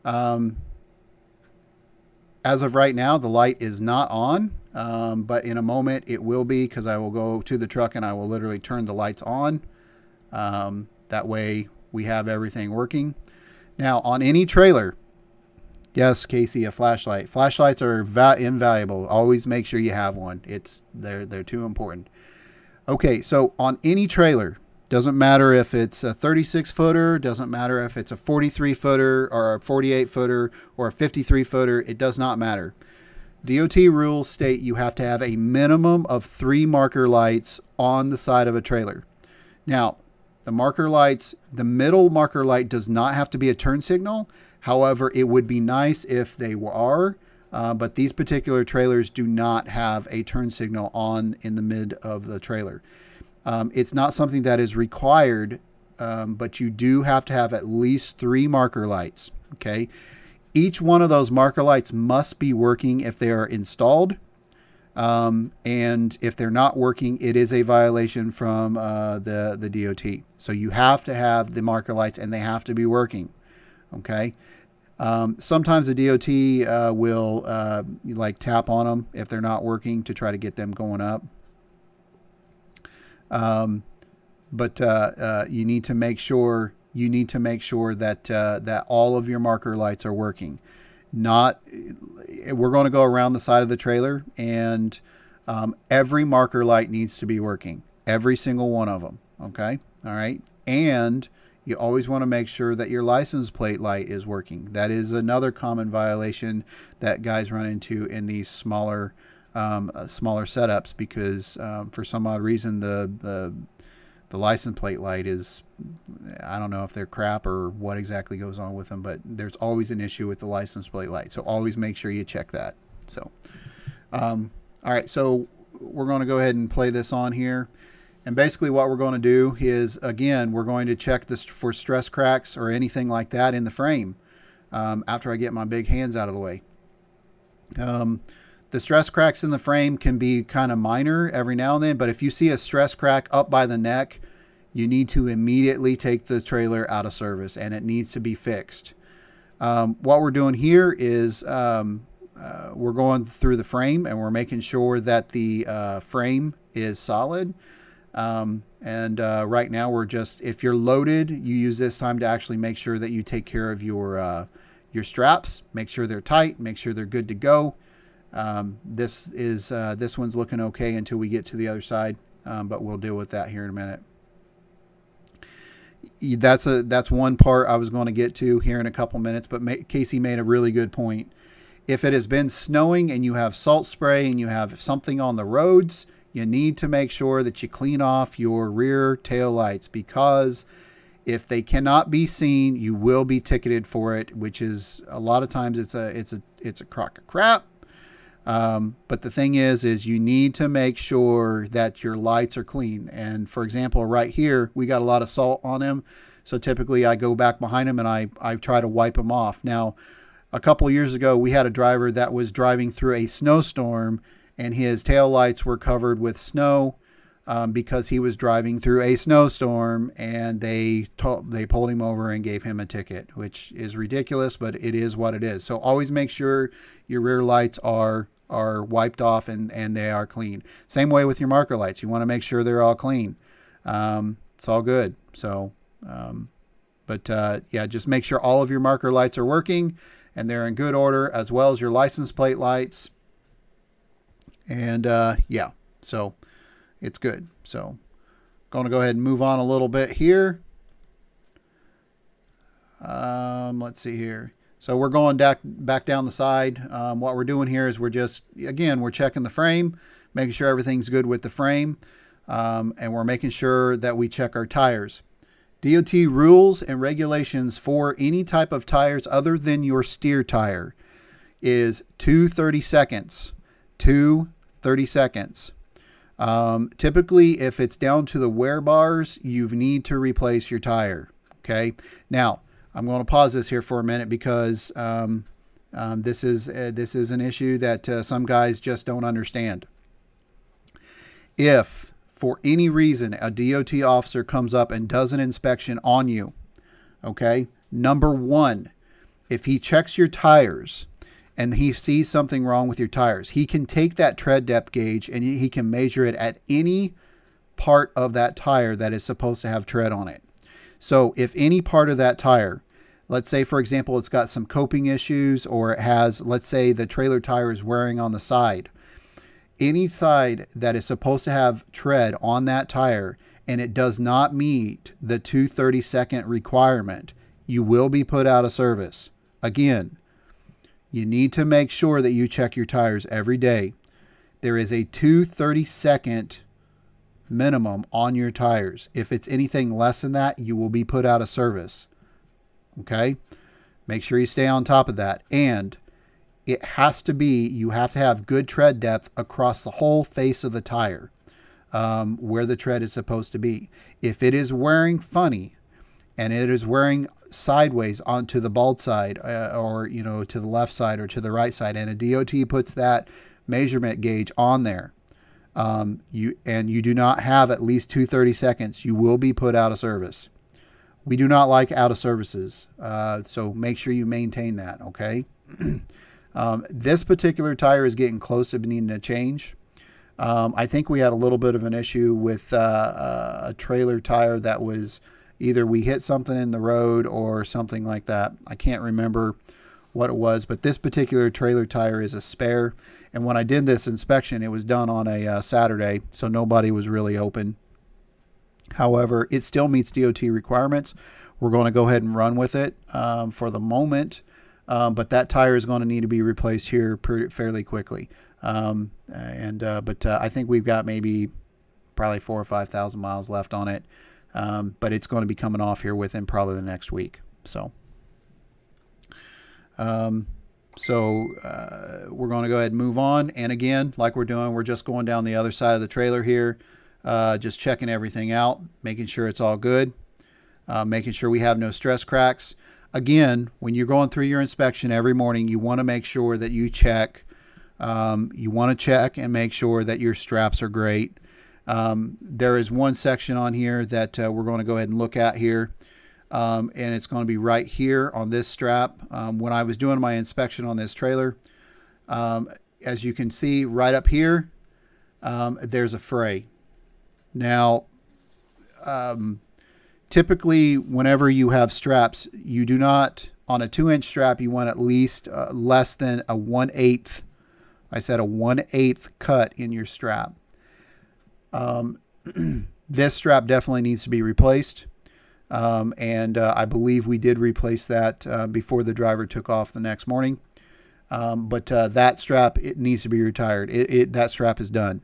[SPEAKER 1] Um, as of right now, the light is not on, um, but in a moment it will be because I will go to the truck and I will literally turn the lights on. Um, that way we have everything working. Now on any trailer, Yes, Casey, a flashlight. Flashlights are va- invaluable. Always make sure you have one. It's they're they're too important. Okay, so on any trailer, doesn't matter if it's a 36 footer, doesn't matter if it's a 43 footer or a 48 footer or a 53 footer, it does not matter. DOT rules state you have to have a minimum of three marker lights on the side of a trailer. Now, the marker lights, the middle marker light does not have to be a turn signal. However, it would be nice if they are, uh, but these particular trailers do not have a turn signal on in the mid of the trailer. Um, it's not something that is required, um, but you do have to have at least three marker lights. Okay. Each one of those marker lights must be working if they are installed. Um, and if they're not working, it is a violation from uh, the, the DOT. So you have to have the marker lights and they have to be working. Okay. Um, sometimes the DOT uh, will uh, like tap on them if they're not working to try to get them going up. Um, but uh, uh you need to make sure you need to make sure that uh, that all of your marker lights are working. Not we're going to go around the side of the trailer and um, every marker light needs to be working. Every single one of them. Okay. All right. And you always want to make sure that your license plate light is working. That is another common violation that guys run into in these smaller um, uh, smaller setups because um, for some odd reason the the the license plate light is I don't know if they're crap or what exactly goes on with them, but there's always an issue with the license plate light. So always make sure you check that. So, um, all right, so we're going to go ahead and play this on here. And basically what we're going to do is, again, we're going to check this for stress cracks or anything like that in the frame um, after I get my big hands out of the way. Um, the stress cracks in the frame can be kind of minor every now and then, but if you see a stress crack up by the neck, you need to immediately take the trailer out of service and it needs to be fixed. Um, what we're doing here is um, uh, we're going through the frame and we're making sure that the uh, frame is solid. Um, and uh, right now we're just, if you're loaded, you use this time to actually make sure that you take care of your, uh, your straps, make sure they're tight, make sure they're good to go. Um, this is, uh, this one's looking okay until we get to the other side, um, but we'll deal with that here in a minute. That's a, that's one part I was going to get to here in a couple minutes, but Casey made a really good point If it has been snowing and you have salt spray and you have something on the roads, you need to make sure that you clean off your rear tail lights because if they cannot be seen, you will be ticketed for it, which is a lot of times it's a it's a it's a crock of crap. Um, but the thing is, is you need to make sure that your lights are clean. And for example, right here, we got a lot of salt on them. So typically I go back behind them and I, I try to wipe them off. Now, a couple years ago, we had a driver that was driving through a snowstorm and his tail lights were covered with snow um, because he was driving through a snowstorm and they they pulled him over and gave him a ticket, which is ridiculous, but it is what it is. So always make sure your rear lights are are wiped off and, and they are clean. Same way with your marker lights. You want to make sure they're all clean. Um, it's all good. So, um, but uh, yeah, just make sure all of your marker lights are working and they're in good order, as well as your license plate lights. And uh, yeah, so it's good. So, going to go ahead and move on a little bit here. Um, let's see here. So we're going back, back down the side. Um, what we're doing here is we're just, again, we're checking the frame, making sure everything's good with the frame, um, and we're making sure that we check our tires. DOT rules and regulations for any type of tires other than your steer tire is 230 seconds. 230 seconds. Um, typically, if it's down to the wear bars, you need to replace your tire. Okay. Now, I'm going to pause this here for a minute because um, um, this is uh, this is an issue that uh, some guys just don't understand. If for any reason a DOT officer comes up and does an inspection on you, okay, number one, if he checks your tires and he sees something wrong with your tires, he can take that tread depth gauge and he can measure it at any part of that tire that is supposed to have tread on it. So if any part of that tire, let's say for example it's got some cupping issues or it has, let's say the trailer tire is wearing on the side, any side that is supposed to have tread on that tire and it does not meet the 230 second requirement, you will be put out of service. Again, you need to make sure that you check your tires every day. There is a 230 second minimum on your tires. If it's anything less than that, you will be put out of service. Okay? Make sure you stay on top of that. And it has to be, you have to have good tread depth across the whole face of the tire um, where the tread is supposed to be. If it is wearing funny and it is wearing sideways onto the bald side uh, or, you know, to the left side or to the right side, and a DOT puts that measurement gauge on there, um, you and you do not have at least 230 seconds, you will be put out of service. We do not like out of services, uh, so make sure you maintain that. Okay. [CLEARS THROAT] um, this particular tire is getting close to needing a change. Um, I think we had a little bit of an issue with uh, uh a trailer tire that was either we hit something in the road or something like that. I can't remember what it was, but this particular trailer tire is a spare. And when I did this inspection, it was done on a uh, Saturday, so nobody was really open. However, it still meets DOT requirements. We're going to go ahead and run with it um, for the moment, um, but that tire is going to need to be replaced here fairly quickly. Um, and uh, but uh, I think we've got maybe probably four or five thousand miles left on it, um, but it's going to be coming off here within probably the next week. So. Um, so uh, we're going to go ahead and move on. And again, like we're doing, we're just going down the other side of the trailer here, uh, just checking everything out, making sure it's all good, uh, making sure we have no stress cracks. Again, when you're going through your inspection every morning, you want to make sure that you check. Um, you want to check and make sure that your straps are great. Um, there is one section on here that uh, we're going to go ahead and look at here um, and it's going to be right here on this strap. Um, when I was doing my inspection on this trailer, um, as you can see right up here, um, there's a fray. Now, um, typically whenever you have straps, you do not, on a two inch strap, you want at least uh, less than a 1 8th, I said a 1 8th cut in your strap. Um, [CLEARS THROAT] this strap definitely needs to be replaced. Um, and uh, I believe we did replace that uh, before the driver took off the next morning. Um, but uh, that strap it needs to be retired. It, it that strap is done.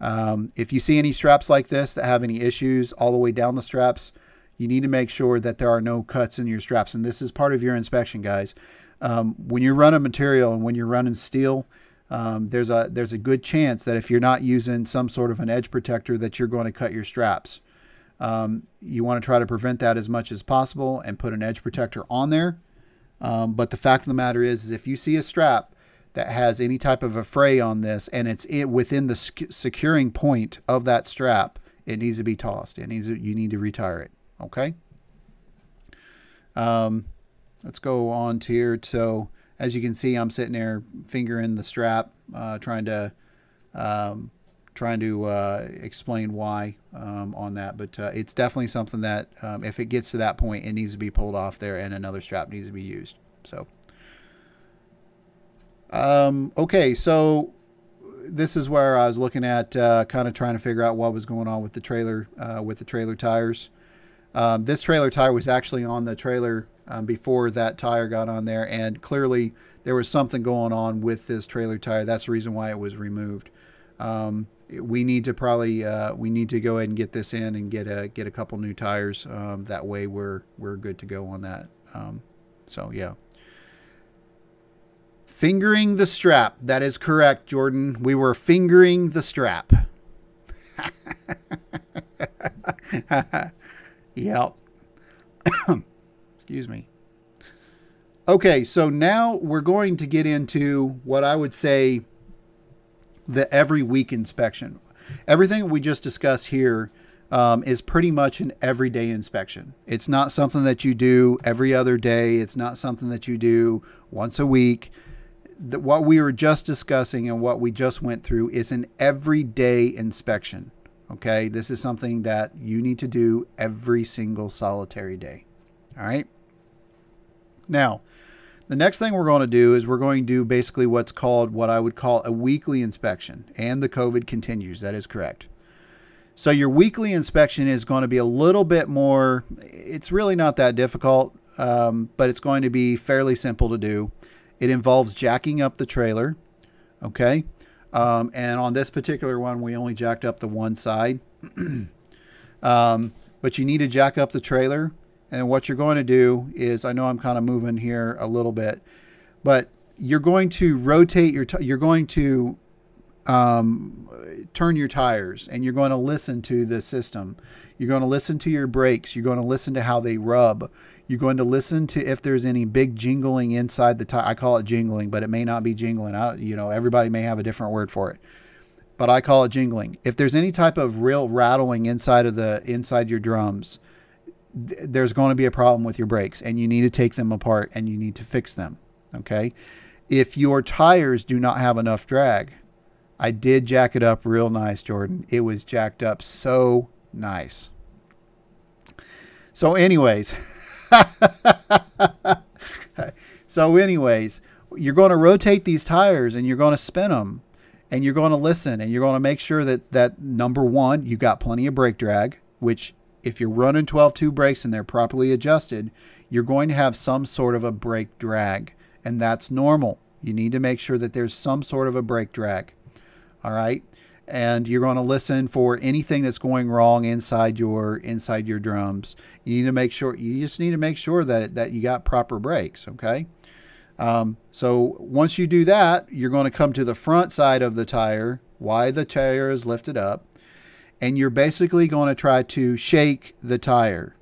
[SPEAKER 1] Um, if you see any straps like this that have any issues all the way down the straps, you need to make sure that there are no cuts in your straps. And this is part of your inspection, guys. Um, when you're running material and when you're running steel, um, there's a there's a good chance that if you're not using some sort of an edge protector, that you're going to cut your straps. Um, you want to try to prevent that as much as possible and put an edge protector on there. Um, but the fact of the matter is, is if you see a strap that has any type of a fray on this and it's in, within the securing point of that strap, it needs to be tossed. It needs to, you need to retire it. Okay. Um, let's go on to here. So as you can see, I'm sitting there fingering the strap, uh, trying to um, trying to uh, explain why um, on that. But uh, it's definitely something that um, if it gets to that point, it needs to be pulled off there, and another strap needs to be used. So. Um, okay, so this is where I was looking at uh, kind of trying to figure out what was going on with the trailer uh, with the trailer tires. Um, this trailer tire was actually on the trailer um, before that tire got on there, and clearly there was something going on with this trailer tire. That's the reason why it was removed. Um, we need to probably uh, we need to go ahead and get this in and get a get a couple new tires. Um, that way we're we're good to go on that. Um, so yeah. Fingering the strap. That is correct, Jordan. We were fingering the strap. [LAUGHS] yep. [COUGHS] Excuse me. Okay, so now we're going to get into what I would say the every week inspection. Everything we just discussed here um, is pretty much an everyday inspection. It's not something that you do every other day. It's not something that you do once a week that what we were just discussing and what we just went through is an everyday inspection. Okay, this is something that you need to do every single solitary day. All right. Now, the next thing we're going to do is we're going to do basically what's called what I would call a weekly inspection, and the COVID continues. That is correct. So, your weekly inspection is going to be a little bit more, it's really not that difficult, um, but it's going to be fairly simple to do. It involves jacking up the trailer. Okay. Um, and on this particular one, we only jacked up the one side. [CLEARS THROAT] um, but you need to jack up the trailer. And what you're going to do is, I know I'm kind of moving here a little bit, but you're going to rotate your, you're going to um, turn your tires and you're going to listen to the system. You're going to listen to your brakes. You're going to listen to how they rub. You're going to listen to if there's any big jingling inside the tire. I call it jingling, but it may not be jingling. I, you know, everybody may have a different word for it, but I call it jingling. If there's any type of real rattling inside of the inside your drums, th- there's going to be a problem with your brakes, and you need to take them apart and you need to fix them. Okay. If your tires do not have enough drag, I did jack it up real nice, Jordan. It was jacked up so nice. So, anyways. [LAUGHS] so, anyways, you're going to rotate these tires and you're going to spin them and you're going to listen and you're going to make sure that that number one, you've got plenty of brake drag, which if you're running 12-2 brakes and they're properly adjusted, you're going to have some sort of a brake drag, and that's normal. You need to make sure that there's some sort of a brake drag. All right and you're going to listen for anything that's going wrong inside your inside your drums. You need to make sure you just need to make sure that that you got proper brakes. Okay. Um, so once you do that, you're going to come to the front side of the tire, why the tire is lifted up, and you're basically going to try to shake the tire.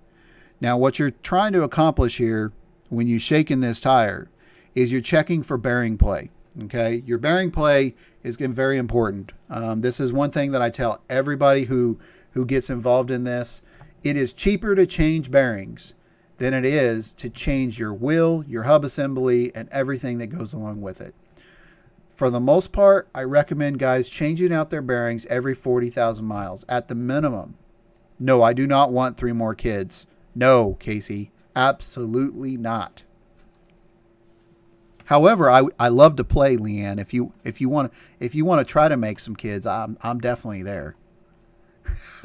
[SPEAKER 1] Now, what you're trying to accomplish here when you shake in this tire is you're checking for bearing play. Okay, your bearing play is getting very important. Um, this is one thing that I tell everybody who who gets involved in this. It is cheaper to change bearings than it is to change your wheel, your hub assembly, and everything that goes along with it. For the most part, I recommend guys changing out their bearings every 40,000 miles at the minimum. No, I do not want three more kids. No, Casey, absolutely not. However, I, I love to play, Leanne. If you if you want if you want to try to make some kids, I'm I'm definitely there. [LAUGHS]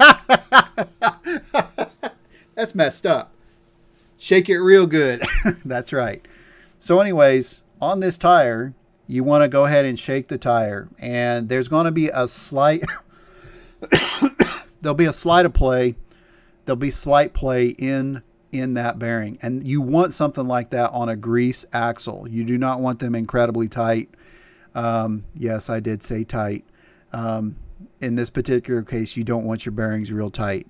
[SPEAKER 1] That's messed up. Shake it real good. [LAUGHS] That's right. So, anyways, on this tire, you want to go ahead and shake the tire. And there's going to be a slight, [COUGHS] there'll be a slight of play. There'll be slight play in in that bearing. And you want something like that on a grease axle. You do not want them incredibly tight. Um, yes, I did say tight. Um, in this particular case, you don't want your bearings real tight.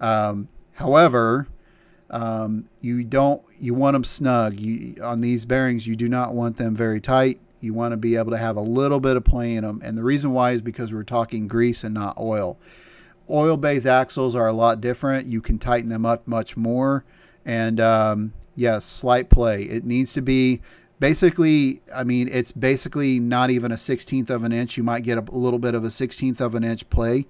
[SPEAKER 1] Um, however, um, you don't you want them snug. You on these bearings, you do not want them very tight. You want to be able to have a little bit of play in them, and the reason why is because we're talking grease and not oil. Oil-based axles are a lot different. You can tighten them up much more, and um, yes, slight play. It needs to be basically. I mean, it's basically not even a sixteenth of an inch. You might get a little bit of a sixteenth of an inch play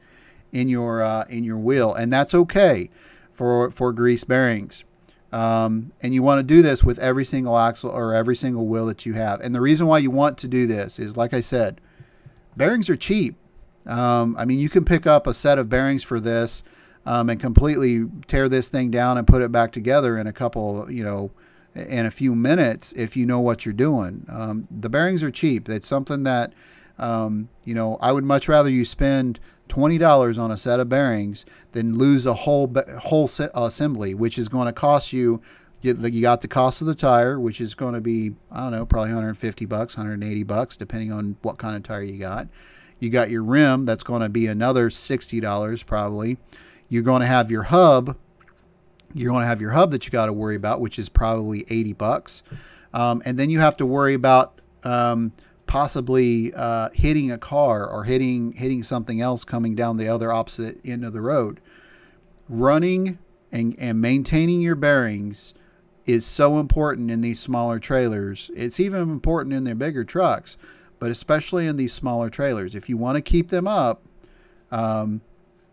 [SPEAKER 1] in your uh, in your wheel, and that's okay for for grease bearings. Um, and you want to do this with every single axle or every single wheel that you have. And the reason why you want to do this is, like I said, bearings are cheap. Um, I mean, you can pick up a set of bearings for this um, and completely tear this thing down and put it back together in a couple, you know, in a few minutes if you know what you're doing. Um, the bearings are cheap. It's something that, um, you know, I would much rather you spend $20 on a set of bearings than lose a whole whole assembly, which is going to cost you. You got the cost of the tire, which is going to be I don't know, probably 150 bucks, 180 bucks, depending on what kind of tire you got. You got your rim, that's going to be another $60 probably. You're going to have your hub. You're going to have your hub that you got to worry about, which is probably 80 bucks. Um, and then you have to worry about um, possibly uh, hitting a car or hitting hitting something else coming down the other opposite end of the road. Running and, and maintaining your bearings is so important in these smaller trailers. It's even important in their bigger trucks, but especially in these smaller trailers. If you want to keep them up, um,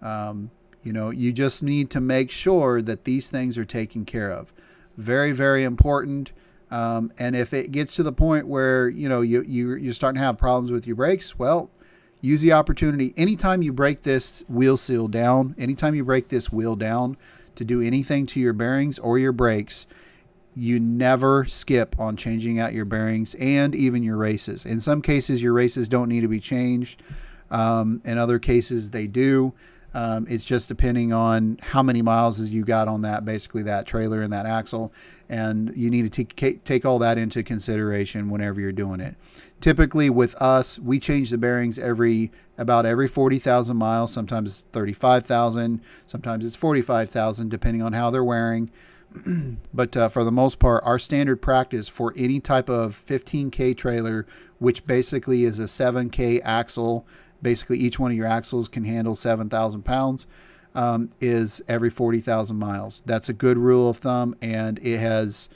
[SPEAKER 1] um, you know, you just need to make sure that these things are taken care of. Very, very important. Um, and if it gets to the point where you know you, you you're starting to have problems with your brakes, well, use the opportunity. Anytime you break this wheel seal down, anytime you break this wheel down to do anything to your bearings or your brakes, you never skip on changing out your bearings and even your races. In some cases, your races don't need to be changed. Um, in other cases, they do. Um, it's just depending on how many miles you got on that, basically that trailer and that axle, and you need to take take all that into consideration whenever you're doing it. Typically, with us, we change the bearings every about every 40,000 miles. Sometimes it's 35,000, sometimes it's 45,000, depending on how they're wearing. [CLEARS THROAT] but uh, for the most part, our standard practice for any type of 15K trailer, which basically is a 7K axle basically each one of your axles can handle 7,000 pounds, um, is every 40,000 miles. That's a good rule of thumb, and it has.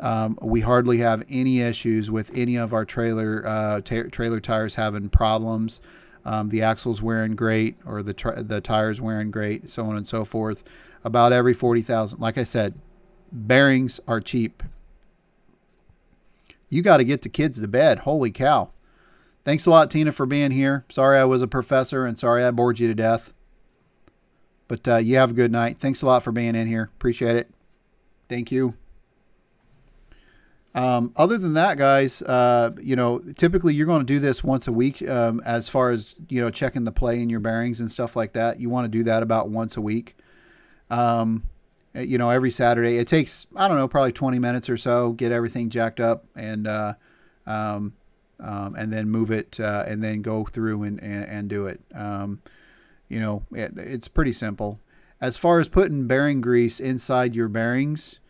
[SPEAKER 1] Um, we hardly have any issues with any of our trailer uh, trailer tires having problems. Um, the axles wearing great, or the the tires wearing great, so on and so forth. About every 40,000. Like I said, bearings are cheap. You got to get the kids to bed. Holy cow! Thanks a lot, Tina, for being here. Sorry I was a professor and sorry I bored you to death. But uh, you have a good night. Thanks a lot for being in here. Appreciate it. Thank you. Um, other than that, guys, uh, you know, typically you're going to do this once a week um, as far as, you know, checking the play in your bearings and stuff like that. You want to do that about once a week. Um, you know, every Saturday. It takes, I don't know, probably 20 minutes or so, get everything jacked up and, uh, um, um, and then move it uh, and then go through and, and, and do it. You know, it, it's pretty simple. As far as putting bearing grease inside your bearings,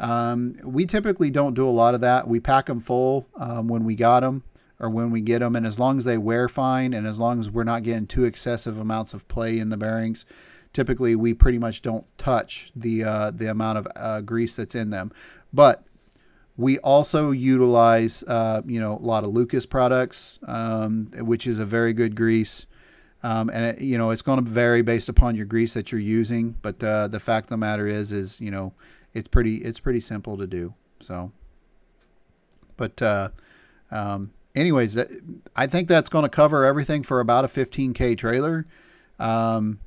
[SPEAKER 1] um, we typically don't do a lot of that. We pack them full um, when we got them or when we get them. And as long as they wear fine and as long as we're not getting too excessive amounts of play in the bearings, typically we pretty much don't touch the, uh, the amount of uh, grease that's in them. But we also utilize, uh, you know, a lot of Lucas products, um, which is a very good grease. Um, and it, you know, it's going to vary based upon your grease that you're using. But uh, the fact of the matter is, is you know, it's pretty, it's pretty simple to do. So, but uh, um, anyways, I think that's going to cover everything for about a 15k trailer. Um,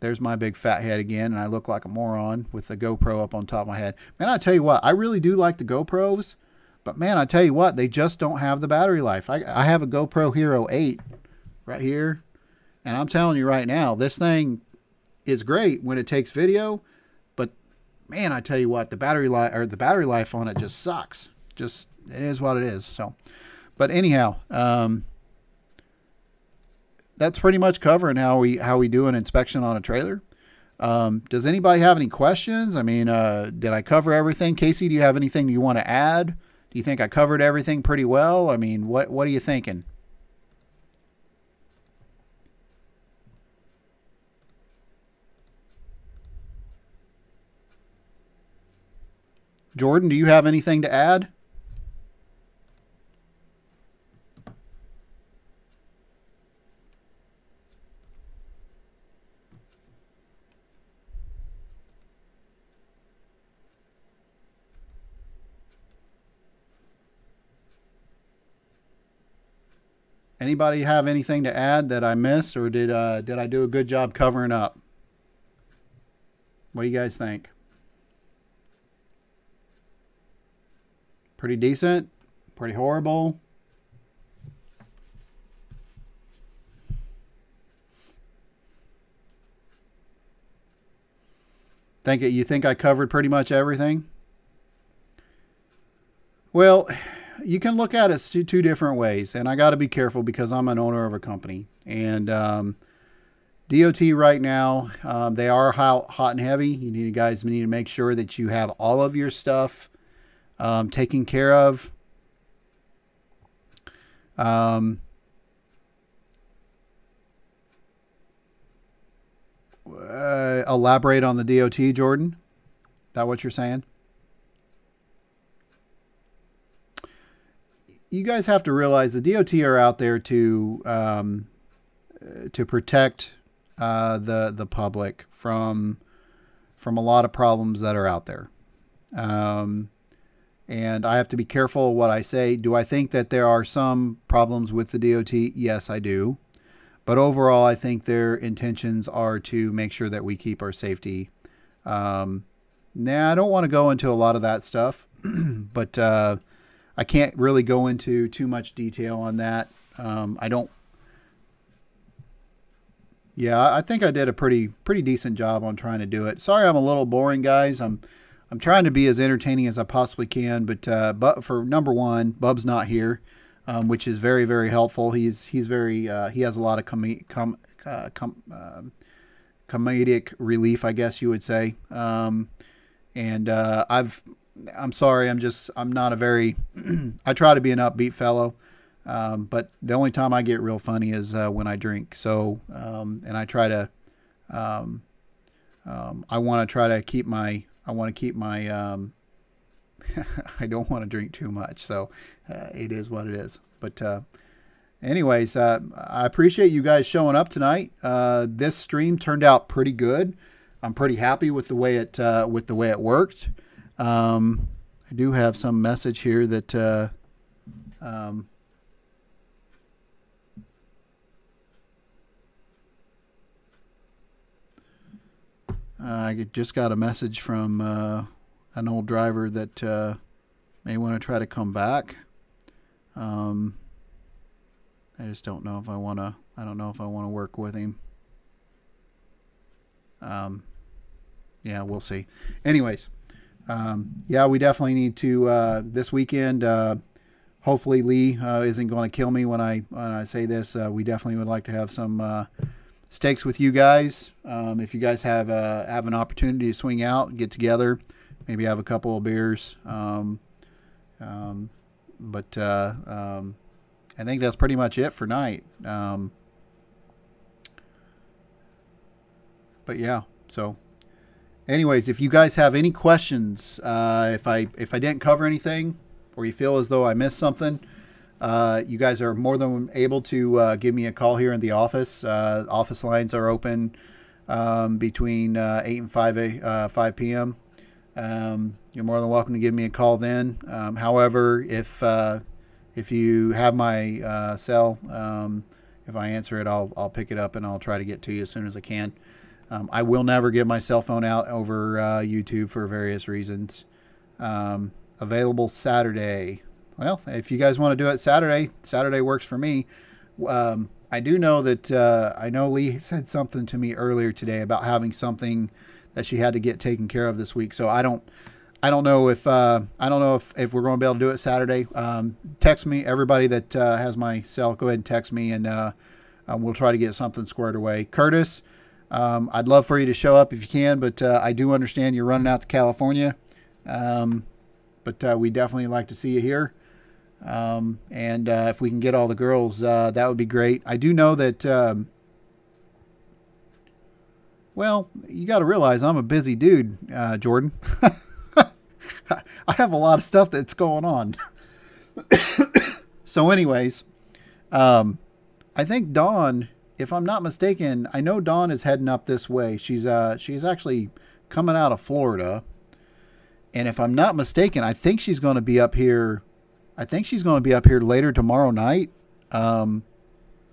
[SPEAKER 1] there's my big fat head again, and I look like a moron with the GoPro up on top of my head. Man, I tell you what, I really do like the GoPros, But man, I tell you what, they just don't have the battery life. I, I have a GoPro Hero 8 right here, and I'm telling you right now, this thing is great when it takes video, but man, I tell you what, the battery life or the battery life on it just sucks. Just it is what it is. So, but anyhow, um, that's pretty much covering how we how we do an inspection on a trailer. Um, does anybody have any questions? I mean, uh, did I cover everything? Casey, do you have anything you want to add? Do you think I covered everything pretty well? I mean, what what are you thinking? Jordan, do you have anything to add? Anybody have anything to add that I missed, or did uh, did I do a good job covering up? What do you guys think? Pretty decent? Pretty horrible? Think it, you think I covered pretty much everything? Well, you can look at it two, two different ways, and I got to be careful because I'm an owner of a company. And um, DOT right now, um, they are hot, hot and heavy. You need guys need to make sure that you have all of your stuff um, taken care of. Um, uh, elaborate on the DOT, Jordan. Is that what you're saying? you guys have to realize the DOT are out there to um, to protect uh, the the public from from a lot of problems that are out there. Um, and I have to be careful what I say. Do I think that there are some problems with the DOT? Yes, I do. But overall, I think their intentions are to make sure that we keep our safety. Um, now, I don't want to go into a lot of that stuff, [CLEARS THROAT] but uh, I can't really go into too much detail on that. Um, I don't. Yeah, I think I did a pretty pretty decent job on trying to do it. Sorry, I'm a little boring, guys. I'm I'm trying to be as entertaining as I possibly can, but uh, but for number one, Bub's not here, um, which is very very helpful. He's he's very uh, he has a lot of com, com, uh, com um, comedic relief, I guess you would say. Um, and uh, I've I'm sorry. I'm just I'm not a very. [CLEARS THROAT] I try to be an upbeat fellow, um, but the only time I get real funny is uh, when I drink. So um, and I try to. I want to try to keep my. I want to keep my. Um, [LAUGHS] I don't want to drink too much, so uh, it is what it is. But uh, anyways, uh, I appreciate you guys showing up tonight. Uh, this stream turned out pretty good. I'm pretty happy with the way it uh, with the way it worked. Um, I do have some message here that uh, um, I just got a message from uh, an old driver that uh, may want to try to come back. Um, I just don't know if I want to. I don't know if I want to work with him. Um, yeah, we'll see. Anyways um, yeah, we definitely need to uh, this weekend. Uh, hopefully, Lee uh, isn't going to kill me when I when I say this. Uh, we definitely would like to have some uh, steaks with you guys. Um, if you guys have uh, have an opportunity to swing out, get together, maybe have a couple of beers. Um, um, but um, I think that's pretty much it for night. Um, but yeah, so anyways, if you guys have any questions, uh, if I if I didn't cover anything, or you feel as though I missed something, uh, you guys are more than able to uh, give me a call here in the office. Uh, office lines are open um, between uh, 8 and 5 a, uh, 5 p.m. Um, you're more than welcome to give me a call then. Um, however, if if you have my cell, um, if I answer it, I'll I'll pick it up and I'll try to get to you as soon as I can. Um, I will never give my cell phone out over YouTube for various reasons. Um, available Saturday. Well, if you guys want to do it Saturday, Saturday works for me. Um, I do know that uh, I know Lee said something to me earlier today about having something that she had to get taken care of this week. So I don't, I don't know if uh, I don't know if, if we're going to be able to do it Saturday. Um, text me, everybody that uh, has my cell. Go ahead and text me, and uh, um, we'll try to get something squared away. Curtis, um, I'd love for you to show up if you can, but uh, I do understand you're running out to California. Um, but uh, we definitely like to see you here. Um, and uh, if we can get all the girls, uh, that would be great. I do know that. Um, well, you got to realize I'm a busy dude, uh, Jordan. [LAUGHS] I have a lot of stuff that's going on. [COUGHS] so, anyways, um, I think Dawn, if I'm not mistaken, I know Dawn is heading up this way. She's uh, she's actually coming out of Florida, and if I'm not mistaken, I think she's going to be up here I think she's going to be up here later tomorrow night. Um,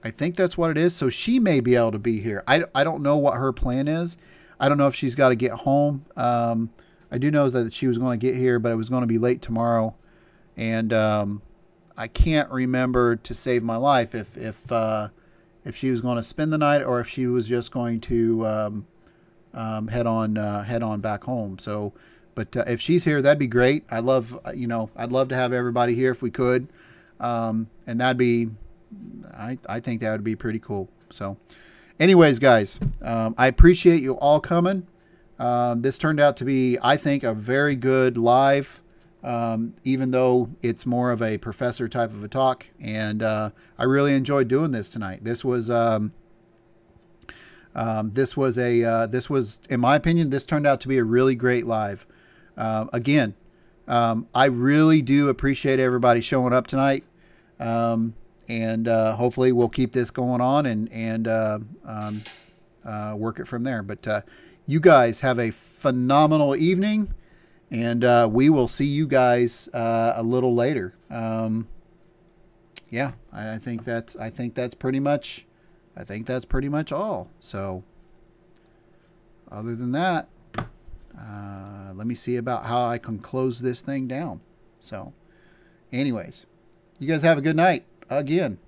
[SPEAKER 1] I think that's what it is. So she may be able to be here. I, I don't know what her plan is. I don't know if she's got to get home. Um, I do know that she was going to get here, but it was going to be late tomorrow. And um, I can't remember to save my life if if uh, if she was going to spend the night or if she was just going to um, um, head on uh, head on back home. So but uh, if she's here, that'd be great. I love, uh, you know, I'd love to have everybody here if we could. Um, and that'd be, I, I think that would be pretty cool. So, anyways, guys, um, I appreciate you all coming. Um, this turned out to be, I think, a very good live, um, even though it's more of a professor type of a talk. And uh, I really enjoyed doing this tonight. This was. Um, um, this was a uh, this was in my opinion this turned out to be a really great live uh, again, um, I really do appreciate everybody showing up tonight. Um, and uh, hopefully we'll keep this going on and, and uh, um, uh, work it from there. But uh, you guys have a phenomenal evening. And uh, we will see you guys a little later. Um, yeah, I, I think that's I think that's pretty much I think that's pretty much all. So other than that, uh, let me see about how I can close this thing down. So, anyways, you guys have a good night again.